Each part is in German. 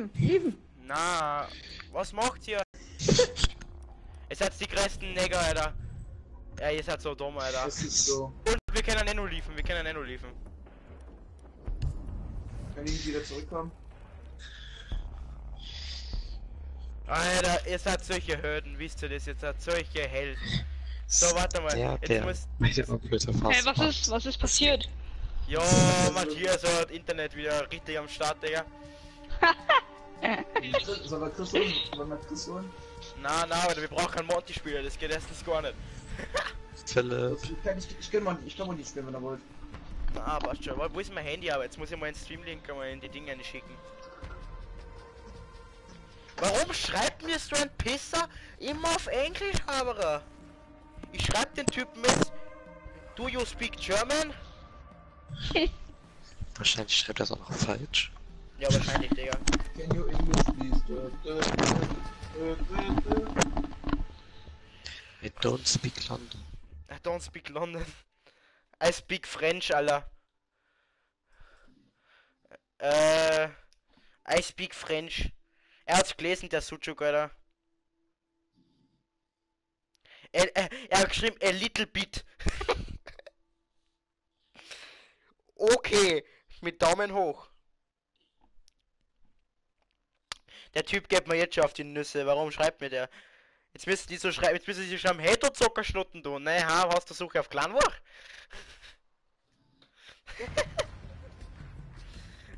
Liefen, liefen. Na, was macht ihr? ihr seid die größten Neger, Alter. Ja, ihr seid so dumm, Alter. Das ist so. Und wir können Enno liefen, wir können Enno liefen. Kann ich wieder zurückkommen? Alter, ihr seid solche Hürden, wisst ihr das? Ihr seid solche Helden. So, warte mal. Der, Jetzt der muss. Hey, was ist, was ist passiert? Ja, Matthias hat Internet wieder richtig am Start, Digga. Soll wir Chris holen? Wollen wir Chris holen? Na, na, aber wir brauchen keinen Monty-Spieler, das geht erstens gar nicht. Philipp. Ich kann, ich, ich kann mal, ich kann nicht spielen, wenn er wollt. Na, passt schon. Wo ist mein Handy? Aber jetzt muss ich mal einen Streamlink mal in die Dinge schicken. Warum schreibt mir so ein Pisser immer auf Englisch, aber? Ich schreib den Typen mit. Do you speak German? Wahrscheinlich schreibt er es auch noch falsch. Ja, wahrscheinlich, Digga. Can you English please? I don't speak London. I don't speak London. I speak French, Alter. Äh, I speak French. Er hat's gelesen, der Suchuk, Alter. Er, er, er hat geschrieben, a little bit. okay, mit Daumen hoch. Der Typ geht mir jetzt schon auf die Nüsse. Warum schreibt mir der? Jetzt müssen die so schreiben, jetzt müssen sie schreiben, hey du Zuckerschnutten du, ne, ha, hast du Suche auf Clanwar?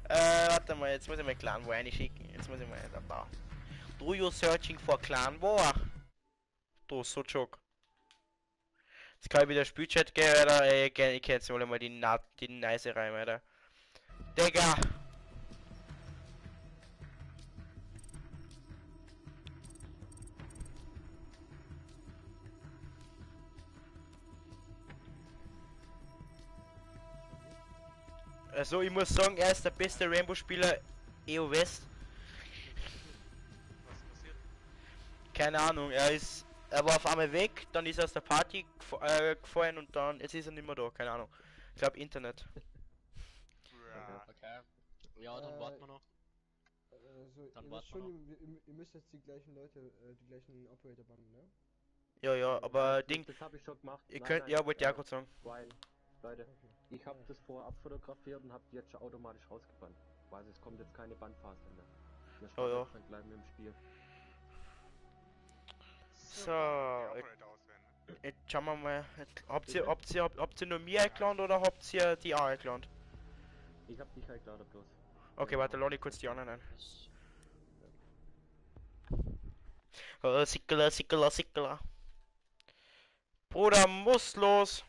äh, warte mal, jetzt muss ich mal Clanwar einschicken. Jetzt muss ich mal da da. Do you searching for Clanwar? Du Suchuk. Jetzt kann ich wieder Spielchat gehen, oder? Ey, ich kenn ich kenn jetzt mal die, Na die nice Reime, Alter. Digga! Also ich muss sagen, er ist der beste Rainbow-Spieler EO West. Was passiert? Keine Ahnung, er ist. Er war auf einmal weg, dann ist er aus der Party gef äh, gefallen und dann. Jetzt ist er nicht mehr da, keine Ahnung. Ich glaube Internet. Ja. Okay. Ja, dann Äh, warten wir noch. Also, Dann ihr, warten müsst schon, wir ihr, müsst jetzt die gleichen Leute, äh, die gleichen Operator bannen, ne? Ja, ja, aber Ding. Das habe ich schon gemacht. Ihr Nein, könnt. nein, Ja, wollte ich äh, auch kurz sagen. Weil, Leute, Okay. ich habe das vorher abfotografiert und habe die jetzt schon automatisch rausgebannt. Also es kommt jetzt keine Bannphase mehr. Wir Oh ja. dann gleich mit dem Spiel. So, Operator auswählen. Jetzt schauen wir mal. Jetzt, habt ihr, habt ihr, habt ihr nur mir eingeladen oder habt ihr die auch eingeladen? Ich habe dich halt leider bloß. Okay, warte, lade kurz die anderen ein. Oh, Sickler, Sickler, Sickler. Bruder, muss los.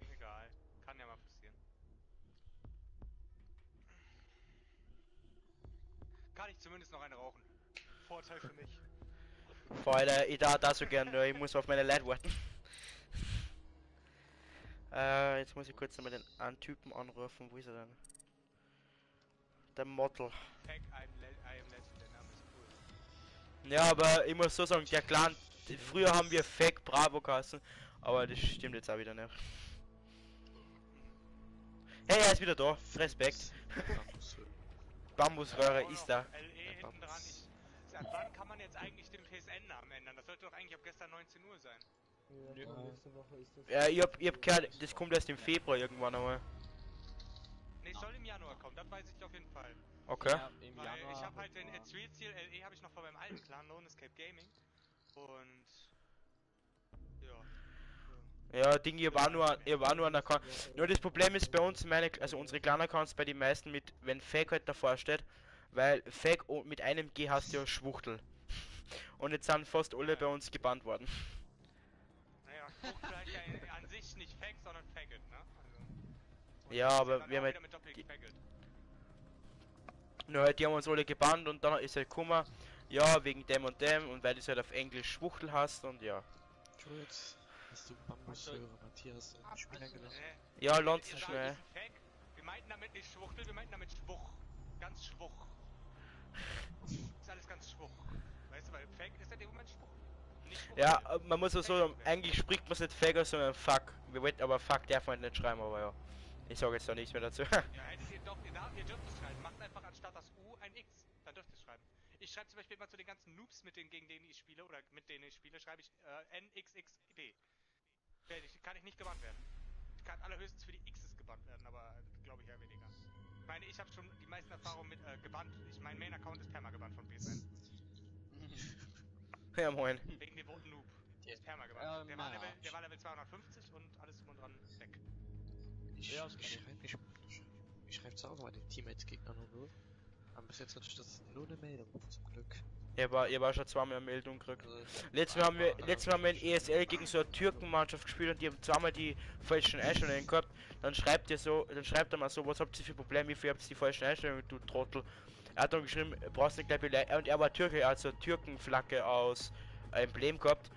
Egal. Kann ja mal passieren. Kann ich zumindest noch eine rauchen. Vorteil für mich. Boah, Alter, ich da, da so gern, nur ich muss auf meine Leute warten. äh, jetzt muss ich kurz mal den einen Typen anrufen. Wo ist er denn? Der Model. Pack, I'm, I'm der Name ist cool. Ja, aber ich muss so sagen, der Clan, die- früher haben wir Fake Bravo Kassen, aber das stimmt jetzt auch wieder nicht. Hey, er ist wieder da. Respekt. Bambusröhre ist da. Hinten dran. Ich, seit wann kann man jetzt eigentlich den PSN-Namen ändern? Das sollte doch eigentlich ab gestern 19 Uhr sein. Ja, dann nächste Woche ist das. Ja, ich hab, ich hab gehört, das kommt erst im Februar irgendwann einmal. Ne, soll im Januar kommen, das weiß ich auf jeden Fall. Okay. Ja, im Weil Januar. ich habe halt den war- Ziel LE habe ich noch von meinem alten Clan, Lone Escape Gaming. Und ja. Ja, Ding, hab auch nur, hab auch nur einen Account. Nur das Problem ist bei uns, meine, also unsere Clan-Accounts bei den meisten mit, wenn Fake halt davor steht, weil Fake o- mit einem G hast du ja Schwuchtel. Und jetzt sind fast alle bei uns gebannt worden. Naja, guckt halt ja an sich nicht Fake, sondern Faggot, ne? Also, Ja, aber wir haben wieder mit Doppel die- Faggot. Nur halt, die haben uns alle gebannt und dann ist halt gekommen, ja, wegen dem und dem und weil du es halt auf Englisch Schwuchtel hast und ja. Jules, hast du Bambushörer Matthias in Spiel eingeladen? Äh, Ja, sagt, schnell. Wir meinten damit nicht Schwuchtel, wir meinten damit Schwuch. Ganz Schwuch. Ist alles ganz Schwuch. Weißt du, weil Fake ist ja in dem Moment Schwuch. Ja, äh, man muss auch so, eigentlich spricht man es nicht Fagger, sondern Fuck. Wir wollten aber Fuck darf man nicht schreiben, aber ja. Ich sage jetzt da nichts mehr dazu. Ja, hättet ihr doch, ihr, darf, ihr dürft es schreiben. Macht einfach anstatt das U ein X. Dann dürft ihr es schreiben. Ich schreibe zum Beispiel immer zu den ganzen Noobs, mit denen, gegen denen ich spiele, oder mit denen ich spiele, schreibe ich äh, NXXD. Fertig, kann ich nicht gebannt werden. Ich kann allerhöchstens für die X's gebannt werden, aber glaube ich eher weniger. Ich meine, ich habe schon die meisten Erfahrungen mit äh, gebannt. Ich mein Main-Account ist perma gebannt von PSN. ja, moin. Wegen dem Voten Noob. Ja. Ist perma gebannt. Ähm, der, war. Level, der war Level 250 und alles drum und dran weg. Ich, Ja, ich das schreibe ich, ich, ich schreibe zu Hause meine Teammates-Gegner nur nur. Aber bis jetzt hatte ich das nur eine Meldung, zum Glück. Ihr war, ihr war schon zweimal eine Meldung gekriegt. Also, Letztes Mal haben wir, letztes Mal haben wir in ESL gegen so eine Türkenmannschaft gespielt und die haben zweimal die falschen Einstellungen gehabt. Dann schreibt ihr so, dann schreibt er mal so, was habt ihr für Probleme, wie viel habt ihr die falschen Einstellungen, du Trottel. Er hat dann geschrieben, brauchst nicht gleich beleidigen. Und er war Türke, er hat so eine Türkenflagge aus Emblem gehabt.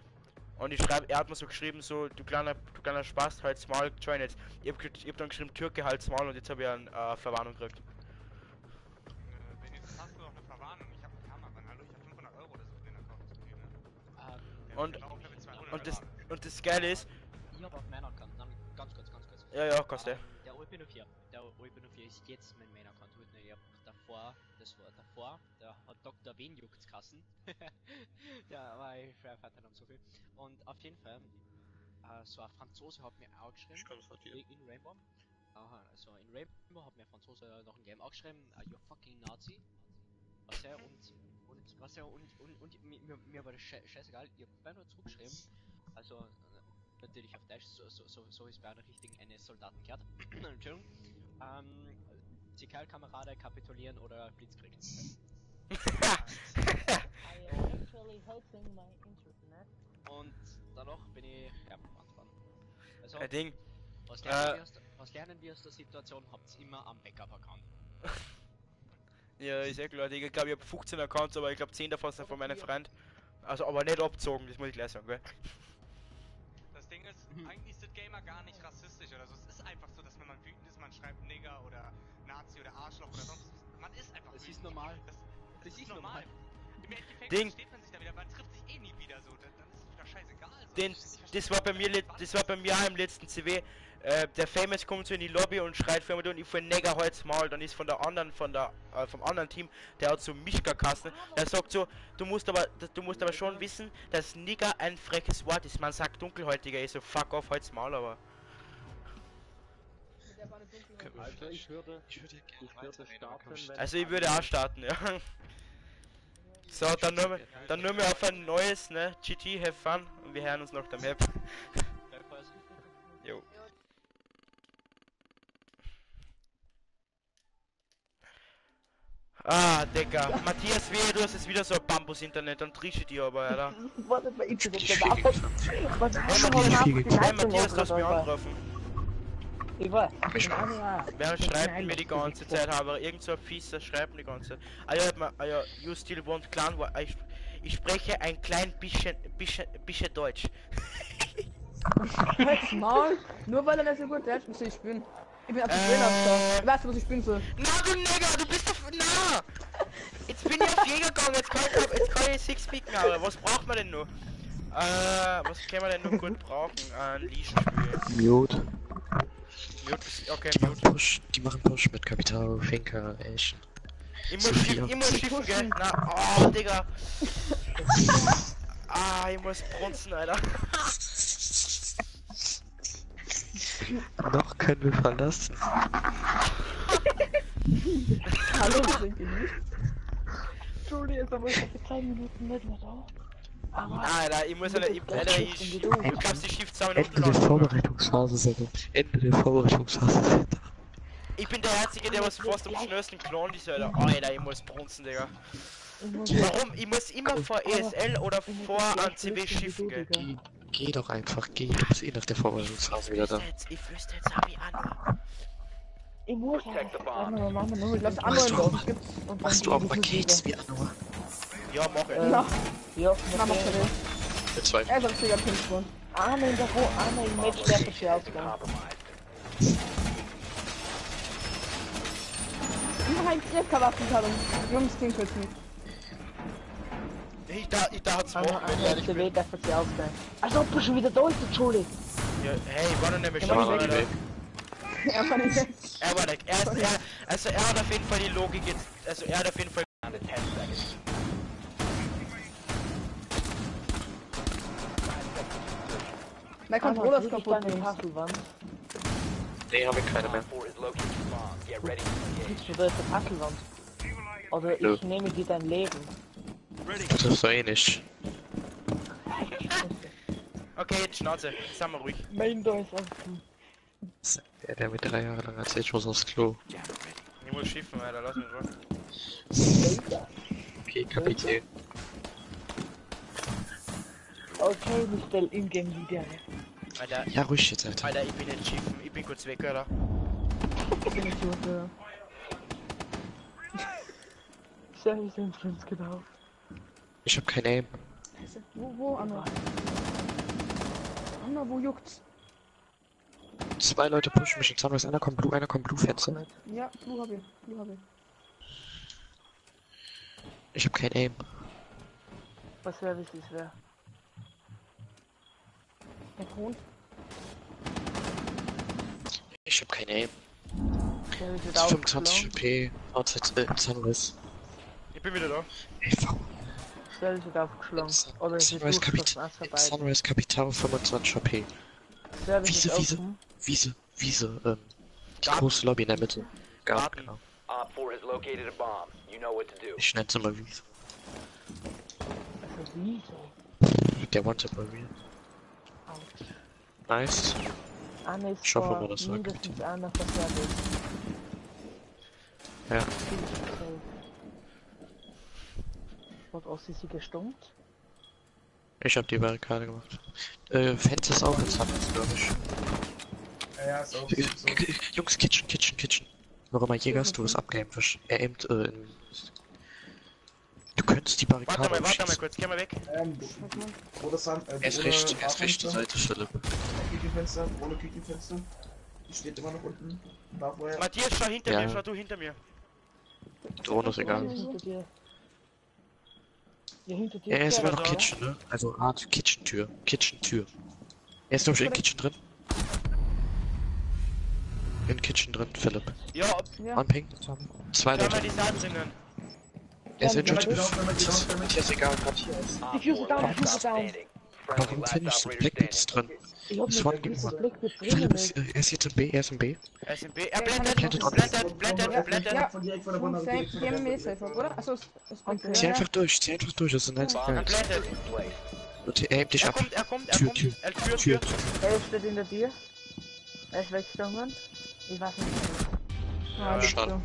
Und ich schreibe, er hat mir so geschrieben, so, du kleiner, du kleiner Spaß, halt's Maul, join jetzt. Ich hab, ich hab dann geschrieben, Türke, halt's Maul und jetzt habe ich eine äh, Verwarnung gekriegt. Und- der war auf Level 200 Und das, und das Geile ist, Ich hab auf meinen Account, dann ganz kurz, ganz kurz. ja, ja, kostet. Ähm, der OP04, der OP04 ist jetzt mein Main Account. Heute, ich hab davor, das war davor, da hat Dr. Wen juckt's Kassen. ja, aber ich verfahrt dann so viel. Und auf jeden Fall, äh, so ein Franzose hat mir auch geschrieben. ich von dir. In in Rainbow. Aha, also in Rainbow hat mir Franzose noch ein Game auch geschrieben, uh, you're fucking Nazi. Was er und, und, was er und, und, und mir, mir- war das schei- scheißegal, ich hab bei nur zurückgeschrieben. Also, äh, natürlich auf Deutsch, so, so, so, so ist bei einer richtigen eines Soldaten gehört. Entschuldigung. Ähm, Zikalkamerade kapitulieren oder Blitzkrieg. Und danach bin ich hergewandt worden. Also, Ding. was lernen, äh, wir aus der, was lernen wir aus der Situation? Habt's immer am Backup-Account. Ja, ist eh klar, Digga. Ich glaube, ich habe 15 Accounts, aber ich glaube 10 davon sind von meinem Freund. Also, aber nicht abgezogen, das muss ich gleich sagen, gell? Das Ding ist, Mhm. eigentlich ist das Gamer gar nicht rassistisch oder so. Es ist einfach so, dass wenn man wütend ist, man schreibt Nigger oder Nazi oder Arschloch oder sonst was. Man ist einfach Das wütend. ist normal. Das, das Das ist, ist normal. normal. Im Endeffekt Ding. versteht man sich da wieder, man trifft sich eh nie wieder so. Dann, dann ist es wieder scheißegal. So. Den, das war bei mir, das war bei mir auch im letzten CW. Äh, der Famous kommt so in die Lobby und schreit für mich und ich voll Neger holz Maul. Dann ist von der anderen, von der, äh, vom anderen Team, der hat so Mischka Kasten, der sagt so, du musst aber, du musst aber schon wissen, dass Nigger ein freches Wort ist. Man sagt dunkelhäutiger, ich so fuck off, holz Maul, aber. Der Also vielleicht- ich würde, Ich würde ja ich gerne würde starten, Also ich würde auch starten, ja. So, dann nur, dann nur mehr auf ein neues, ne? GT, have fun und wir hören uns noch am Hep. Ah, Digga. Matthias, wehe, du hast jetzt wieder so ein Bambus-Internet, dann trisch ich dir aber, Alter. Warte bei Internet Ich danach. schicke Was Hey, Matthias, hast mich. Ich Ah, ja. Wer Ich schreibt mir die ganze Zeit, aber irgend so ein Fieser schreibt mir die ganze Zeit. Ah ja, ma- ah ja, you still want clan war. Ich, ich spreche ein klein bisschen, bisschen, bisschen Deutsch. Halt's Maul. Nur weil er nicht so gut Deutsch ist, ich bin. Ich bin auf dem Äh. Weißt du, was ich bin so? Na du Nigger, du bist doch. Na! Jetzt bin ich auf Jäger gegangen, jetzt kann ich, jetzt kann ich Six picken, aber was braucht man denn noch? Äh, was kann man denn noch gut brauchen? Ein Leash-Spiel. Mute. Mute ist, okay, Die machen Mute. Push, die machen Push mit Capitao, Finker, muss Sophia. schiffen, ich muss schiffen, gell? Na, oh, Digga. Ah, ich muss brunzen, Alter. Noch können wir verlassen. Hallo, sind die nicht? Entschuldigung, jetzt aber ich hab drei Minuten nicht mehr da. Aber Alter, ich muss, Alter, ich, Alter, ich, du kannst die Shift 2 Ende der. Vorbereitungsphase, Sendung. Ende der Vorbereitungsphase, Sendung. Ich bin der Einzige, der was fast am schnellsten klont ist, Alter. Alter, ich muss brunzen, Digga. ich Warum? Ich muss immer vor ESL oder ich vor an CW du, gell? Geh, doch einfach, geh. Du bist eh nach der Vorbereitungsphase wieder da. Jetzt, ich wüsste jetzt, hab ich an. Ich muss. Ich Machst du andere auch. Gates wie Anua? Ja, mach ich. Ja. Ja, mach schon. Mit zwei. Er ist ein richtiger Pinspon. Arme in der Ruhe, Arme im Match, der ist der Ausgang. Nein, Trefferwaffenteilung. Jungs, den kurz nicht. Ich da, ich da hat's wenn ich ehrlich CW bin. darf sie aufstellen. Als ob er schon wieder da ist, Entschuldigung. Ja, hey, war noch nicht mehr Ja, schon, war oder? weg. Er war nicht weg. Er war weg. Er ist, er, also er hat auf jeden Fall die Logik jetzt, also er hat auf jeden Fall... Mein Controller ist kaputt. Nee, habe ich keine mehr. Kriegst du da jetzt eine Hasselwand? Oder ich nehme dir dein Leben. Das ist eh nicht. Okay, jetzt Schnauze, sei mal ruhig. Mein da ist offen. Der, der mit drei Jahre lang erzählt, ich muss aufs Klo. Ich muss schiffen, Alter, lass mich drauf. Okay, Kapitän. Okay, ich stell in-game Video. Alter, Ja, ruhig jetzt, Alter. Alter, ich bin jetzt schiffen, ich bin kurz weg, Alter. Bin ich tot, ja. Sehr sind ganz genau. Ich hab kein Aim. Wo, wo, Anna? Anna, wo juckt's? Zwei Leute pushen mich in Sunrise. Einer kommt Blue, einer kommt Blue Fenster. Ja, Blue hab ich. Blue hab ich. Ich hab kein Aim. Was wäre wichtig wäre? Der Kron. Ich hab kein Aim. Sehr wichtig Das ist 25 p outside Sunrise. Ich bin wieder da. Ey, fuck. Sehr wichtig aufgeschlagen. Oder ist Sunrise, Kapit. Sunrise Kapital 25 p Sehr wichtig Wiese, Wiese. Wiese, Wiese, ähm, große Lobby in der Mitte. Garten, genau. Op 4 has located a bomb. You know what to do. Ich nenn's immer Wiese. Also Wieso? Der Wanted bei mir. Nice. Anne ist Ich hoffe mal, das war verfertigt. Ja. Wird aus sie gestummt? Ich hab die Barrikade gemacht. Äh, Fenster ist auch in Sunrise, glaube ich. Ja, ist auch Äh, so. K- Jungs, Kitchen, Kitchen, Kitchen. Warum mal Jägers, du hast abgeaimt. wasch- Er aimt, äh, in... Du könntest die Barrikade Warte mal, warte mal kurz, geh mal weg. Ähm, wo das Sand, äh, Er ist ohne rechts, er ist rechte Seite, Philipp. Küchenfenster, ohne Küchenfenster. Die steht immer noch unten. War vorher. Matthias, schau hinter Ja. mir, schau du hinter mir. Drohne ist egal. Hinter dir. Ja, hinter dir. Er ist immer noch. Kitchen, ne? Also Art Kitchen-Tür. Kitchen-Tür. Er ist, glaube ich, in Kitchen drin. In Kitchen drin, Philipp. Ja, Ja. One Ping. Zwei Leute. Er ist man die Matthias, egal, Matthias. Diffuse 4 down, diffuse down. Warum drin? Das nicht war gewusst, gemacht. dass Black mit Philipp ist, ist. äh, er ist jetzt im B, er ist im B. Er Ja, kann blendet, er- blendet, blendet, blendet, blendet. Ja. Von direkt von der Von Wand Sam, direkt von die haben mir safe, oder? Achso, es Okay. Zieh einfach durch, zieh einfach durch, das ist ein 1 Bomb Dann Point. blendet. Und er aimt dich Er ab. kommt, er kommt, er kommt. Er Tür, Tür. Tür. Er steht hinter dir. Er ist weggegangen. Ich weiß nicht. Ah, schade.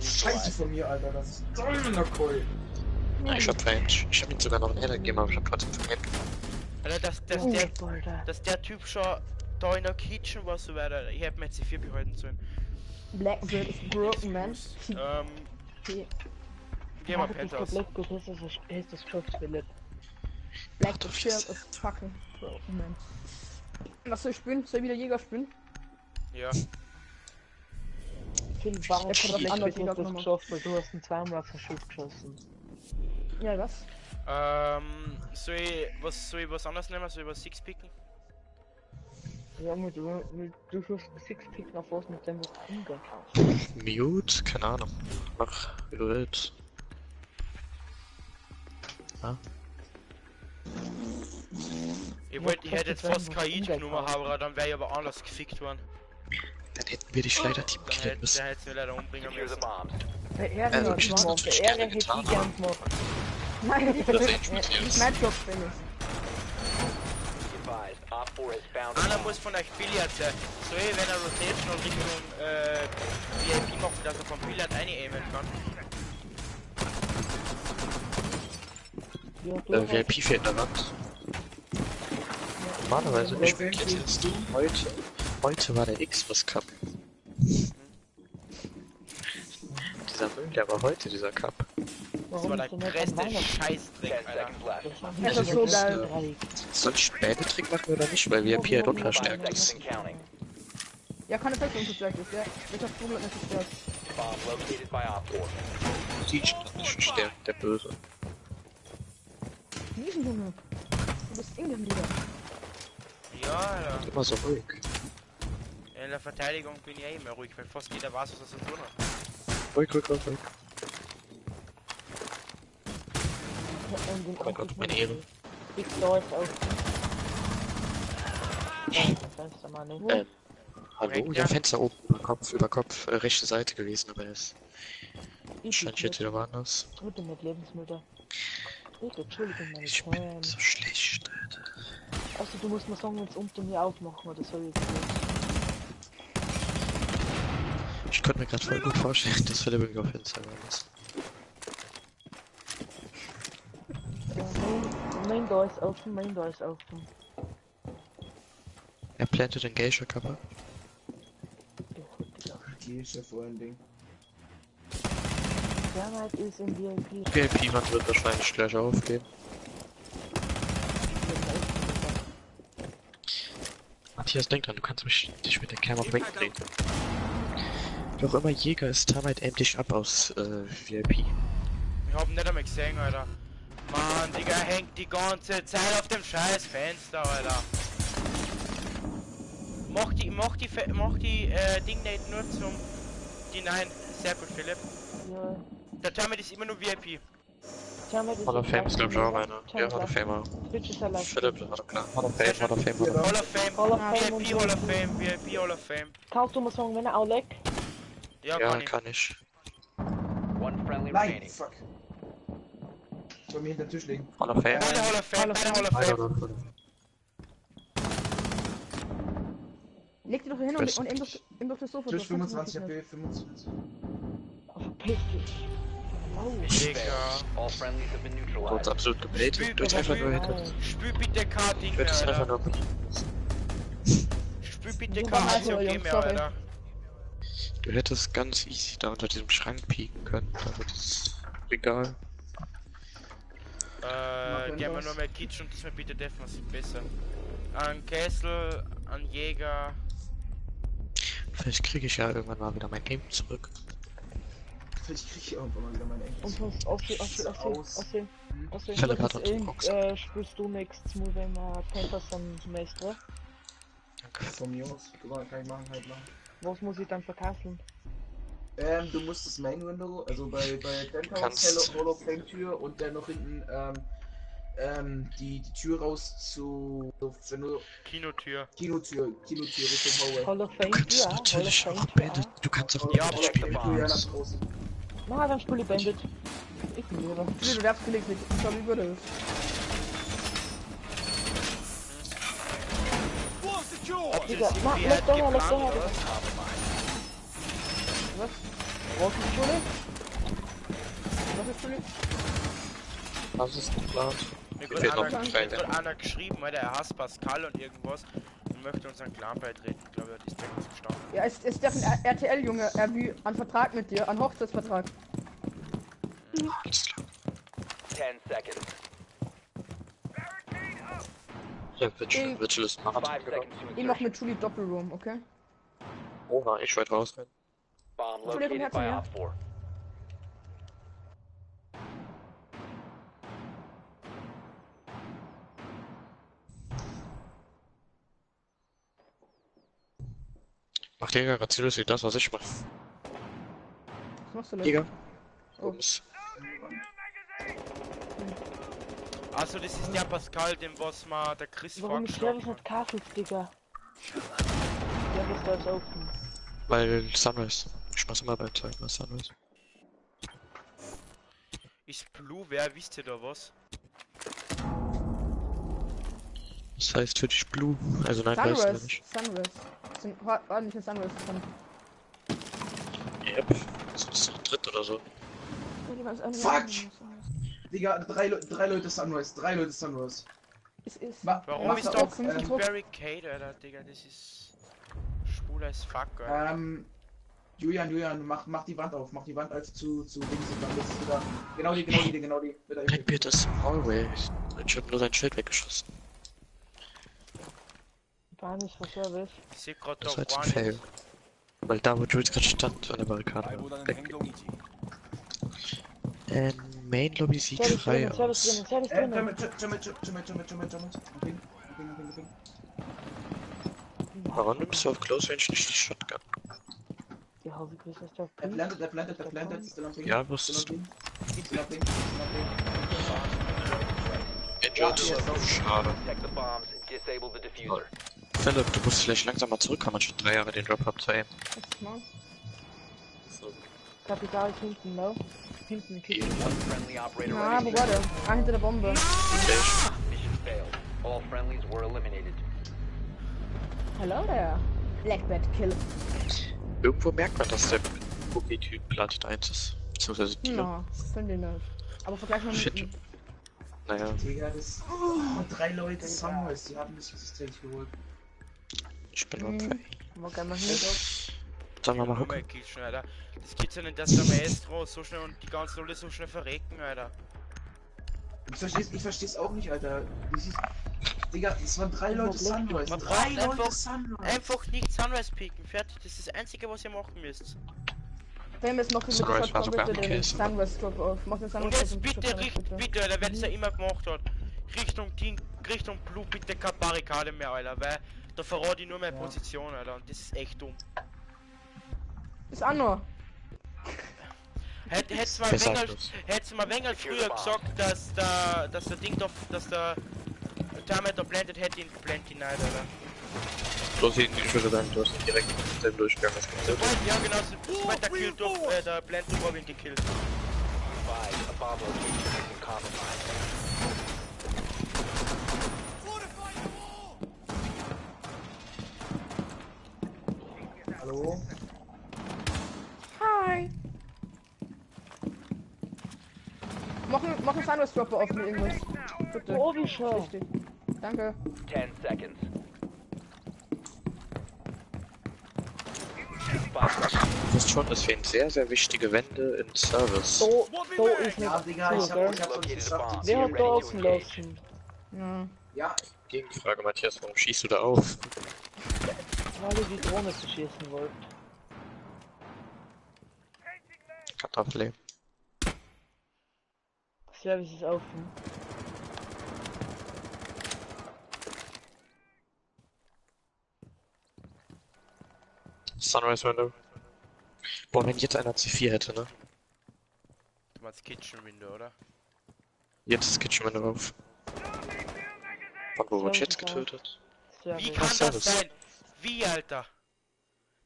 Scheiße von mir, Alter. Das ist Dolmener Coil. Ah, Ich hab verhängt. Ich hab ihm sogar noch einen Header gegeben, aber ich hab trotzdem verhängt. Alter, dass, dass, Oh, der, Alter. dass der Typ schon da in der Kitchen war, so weiter. Ich hätte mir jetzt die 4 behalten sollen. Blackbird ist broken, man. Ähm, Okay. geh mal Penthouse. das ist das- ist das. Blackbird Shield ist fucking broken, man. Was soll ich spielen? Soll ich wieder Jäger spielen? Ja. Phil, warum Jetzt hat hast das andere du Jäger das genommen. geschafft? Weil du hast ihn zweimal auf den Schuss geschossen. Ja, was? Ähm, soll ich, was, soll ich was anderes nehmen? Soll ich was Six picken? Ja, mit, mit, du schaust einen Sixpick nach was mit dem, was du umgehen kannst. Mute? Keine Ahnung. Mach, wie du willst. Ich Ja, wollte, ich hätte jetzt fast KI genommen, aber dann wäre ich aber anders gefickt worden. Dann hätten wir dich leider Dann teamkillen hätte müssen. der hätte mich leider umbringen müssen. bombs. Der Ehre Also, hat ich hätte gemacht, natürlich der Ehre gerne ich getan, gemacht. Nein, nicht mein Job bin ich. Be advised. Op 4 has found a Einer muss von euch Billard sein. Soll ich, wenn er Rotation und Richtung äh, VIP macht, dass er vom Billard eine-aimen kann? Äh, hast- VIP fehlt in der Wand. Normalerweise nicht wirklich jetzt. Heute, heute war der Xmas Cup. Dieser Müll, der war heute, dieser Cup. Das warum war der er größte? Scheißdreck, 10 Alter. Das Das ist so nicht geil. Soll ich einen Bändetrick machen oder nicht? Weil VIP halt unverstärkt ist. Ja, kann effekt unverstärkt ist, ja. Ich hab Problem nicht verstärkt. Bomb located by Op 4. Prestige dann nicht verstärkt, der Böse. Diesen Junge. Du bist Ingen wieder. Ja, Alter. Immer so ruhig. In der Verteidigung bin ich ja immer ruhig, weil fast jeder weiß, was er zu tun hat. Ruhig, ruhig, ruhig, ruhig. Oh mein Gott, meine Ehre. Big Doors auf. Das heißt aber nicht. Ähm, hallo? Ja, Fenster oben, über Kopf, über Kopf, äh, rechte Seite gewesen, aber er ist scheint jetzt wieder woanders. Bitte mit Lebensmittel. Bitte, Entschuldigung, meine Ich Kleinen. bin so schlecht, Alter. Also du musst mir sagen, wenn es unten mir aufmachen oder so jetzt nicht. Ich konnte mir gerade voll gut vorstellen, dass Philipp auf Instagram ist. Main, Door ist offen, Main Door ist offen. Er plantet den Geisha Kappa. Geisha vor allen Dingen. Thermite ist in VIP. VIP-Mann wird wahrscheinlich gleich aufgehen. Matthias, denk dran, du kannst mich dich mit der Cam auch wegdrehen. Wie auch immer Jäger ist, aimt dich ab aus äh, VIP. Ich hab nicht einmal gesehen, Alter. Mann, Digga, hängt die ganze Zeit auf dem scheiß Fenster, Alter. Mach die, mach die, mach die, äh, Ding nicht nur zum... Die nein, sehr gut, Philipp. Ja. Der Termit ist immer nur VIP. Ist Hall of Fame ist glaub ich auch einer. Ja, Hall of Famer. Twitch ist allein. Philipp, Hall of Fame, Hall of Fame, Hall of Fame, Hall of Fame VIP, Hall of Fame, VIP, Hall of Fame. Kannst du mal sagen, wenn er auch leckt? Ja, Ja, kann ich. kann ich. One friendly Nein, remaining. fuck. Soll mir hinter den Tisch legen. Hall of Fame. Beide Hall of Fame, beide Hall of Fame. Hall of Fame. Leg die doch hin und, und ihm doch das Sofa Tisch durch, kannst du 25 nicht HP, 25. Verpiss dich. Oh. Digga. All friendlies have been Wurde neutralized. absolut gebaitet. Du hast einfach nur hinter. Spül bitte K-Ding Du mehr, hättest einfach nur. Spül bitte Super, K-Ding also, mehr. Alter. Du hättest ganz easy da unter diesem Schrank pieken können. Da wird das Regal. Äh, wir das- nur mehr Kitsch und diesmal bitte defensiv besser. An Kessel, an Jäger. Vielleicht kriege ich ja irgendwann mal wieder mein Game zurück. Vielleicht krieg ich irgendwann mal wieder meine Und Enkel. sonst Ossi, Ossi, Ossi, Aus. Ossi, Ossi. Philipp hat Was uns ist, geboxt. äh, Spielst du nächstes Mal, wenn wir Panthers am Semester? Danke. Von mir aus. Mal, kann ich machen, halt machen. Was muss ich dann verkaufen? Ähm, du musst das Main Window, also bei, bei Penthouse, Kannst- of Fame Tür und dann noch hinten, ähm, ähm, die, die Tür raus zu, wenn du, Kinotür. Kinotür, Kinotür Richtung Hallway. Hall of Du Fame Hall of natürlich Fame auch Tür. Bandit. Du kannst auch Ja, Bandit spielen, du ja. Na, dann spiele ich Bandit. Ich bin lieber. Nee, du darfst Felix nicht. Ich glaube, ich würde es. Ob Digga, mach, leg doch her, leg doch oder was? Was? Was ist Schule? Was ist Felix? Das ist geplant. Mir wird einer, ein wird einer geschrieben, Alter, er hasst Pascal und irgendwas und möchte unseren Clan beitreten. Ich glaube, er hat die Stack gestanden. Ja, es ist der von RTL-Junge. Er will einen Vertrag mit dir, einen Hochzeitsvertrag. Klar. 10 seconds. Ja, Virtual, Virtual ist Marathon Five gegangen. seconds to Ich mach insertion. mit Julie Doppelroom, okay? Oha, ich weit raus. Located by Herr Op 4. Macht Jäger gerade seriously das, was ich mache. Was machst du, Leute? Jäger. Oh. Ums. Also, das ist der Pascal, dem was mal der Chris Warum ich Service hat. nicht Kaffee, Digga? Da ist offen. Weil Sunrise. Ich mach's immer bei Zeit mal Sunrise. Ist Blue, wer wisst ihr da was? Das heißt für dich Blue. Also nein, weißt du Sunrise. nicht. Sunrise. Sind, in Sunrise drin. Yep. Das ist doch dritt oder so. Fuck! Digga, drei, Le drei Leute Sunrise, drei Leute Sunrise. Es ist. Ma Warum ist da da auch, fünf ähm? Barricade, Alter, Digga, das ist schwul als fuck, Alter. ähm, Julian, Julian, mach, mach die Wand auf, mach die Wand als zu, zu links und dann ist es wieder, genau die, genau die, genau die, Blackbeard ist im Hallway. Ich hab nur sein Schild weggeschossen. Gar nicht für Service. Ich seh grad Das da war jetzt ein. Fail. Weil da, wo Jules gerade stand, an der Barrikade. war. Blackbeard. Main Lobby sieht Service frei drinnen, Service aus. Warum nimmst du auf Close Range nicht die Shotgun? Er plantet, er plantet, er ping. Ja, wusstest du. ping. Injured. Schade. Philipp, du musst vielleicht langsam mal zurückkommen, anstatt drei Jahre den Drop abzuheben. Letztes Mal. Kapital ist hinten, no? Hinten, operator Ah, wo war der? Ah, hinter der Bombe. Mission failed. All friendlies were eliminated. Hello there. Blackbird Kill. Irgendwo merkt man, dass der Boogie-Typ Platin 1 ist. Beziehungsweise. Na, das finde ich nicht. Aber vergleich mal mit Shit. dem. Naja, Digga, das. Oh, drei Leute Sunrise, die haben das System geholt. ich bin Mhm. Opfer. Wo kann man hin? Sollen wir mal gucken? Kitchen, Alter. Das gibt's ja nicht, dass der Maestro so schnell und die ganzen Leute so schnell verrecken, Alter. Ich versteh's, ich versteh's auch nicht, Alter. Das ist, Digga, es waren drei Leute Sunrise. Man Drei Leute einfach, Sunrise. einfach nicht Sunrise picken, fertig. Das ist das einzige, was ihr machen müsst. Wenn wir es machen mit der Sunrise war Shotgun, sogar bitte den. Sunrise Drop auf. Mach den Und Sunrise jetzt Drop bitte, richt, bitte, Alter, wenn es ja immer gemacht hat. Richtung Team, Richtung Blue, bitte keine Barrikade mehr, Alter, weil da verrate ich nur meine Position, Alter, und das ist echt dumm. Ist Anno. Hätte hätt's mal das? hätt's mal Wengel früher gesagt, dass der, dass der Ding doch, dass der Terminator blendet, hätte ihn blendet ihn nicht, Alter. Bloß ich ich würde sagen, du hast ihn direkt mit dem Durchgang das gekillt. Ja genau, so- sobald der Kill durch, äh, der Blend durch habe ich ihn gekillt. Advise, a bomb location has been compromised. Hallo? Hi. Mach Sunrise Dropper auf mit irgendwas. Bitte. Wie schön. Richtig. Danke. 10 seconds. Du wisst schon, es fehlen sehr, sehr wichtige Wände in Service. So, so ist Ja, nicht Digga, ich hab, gell? ich hab's nicht geschafft. Wer hat da außen lassen? Ja. Ja, Gegenfrage, Matthias, warum schießt du da auf? Weil ihr die Drohne beschießen wollt. Kann drauf leben. Service ist offen. Sunrise Window. Boah, wenn jetzt einer C4 hätte, ne? Du meinst Kitchen Window, oder? Jetzt ist Kitchen Window auf. Von wo wurde Service jetzt getötet? Wie kann das Service. sein? Wie, Alter?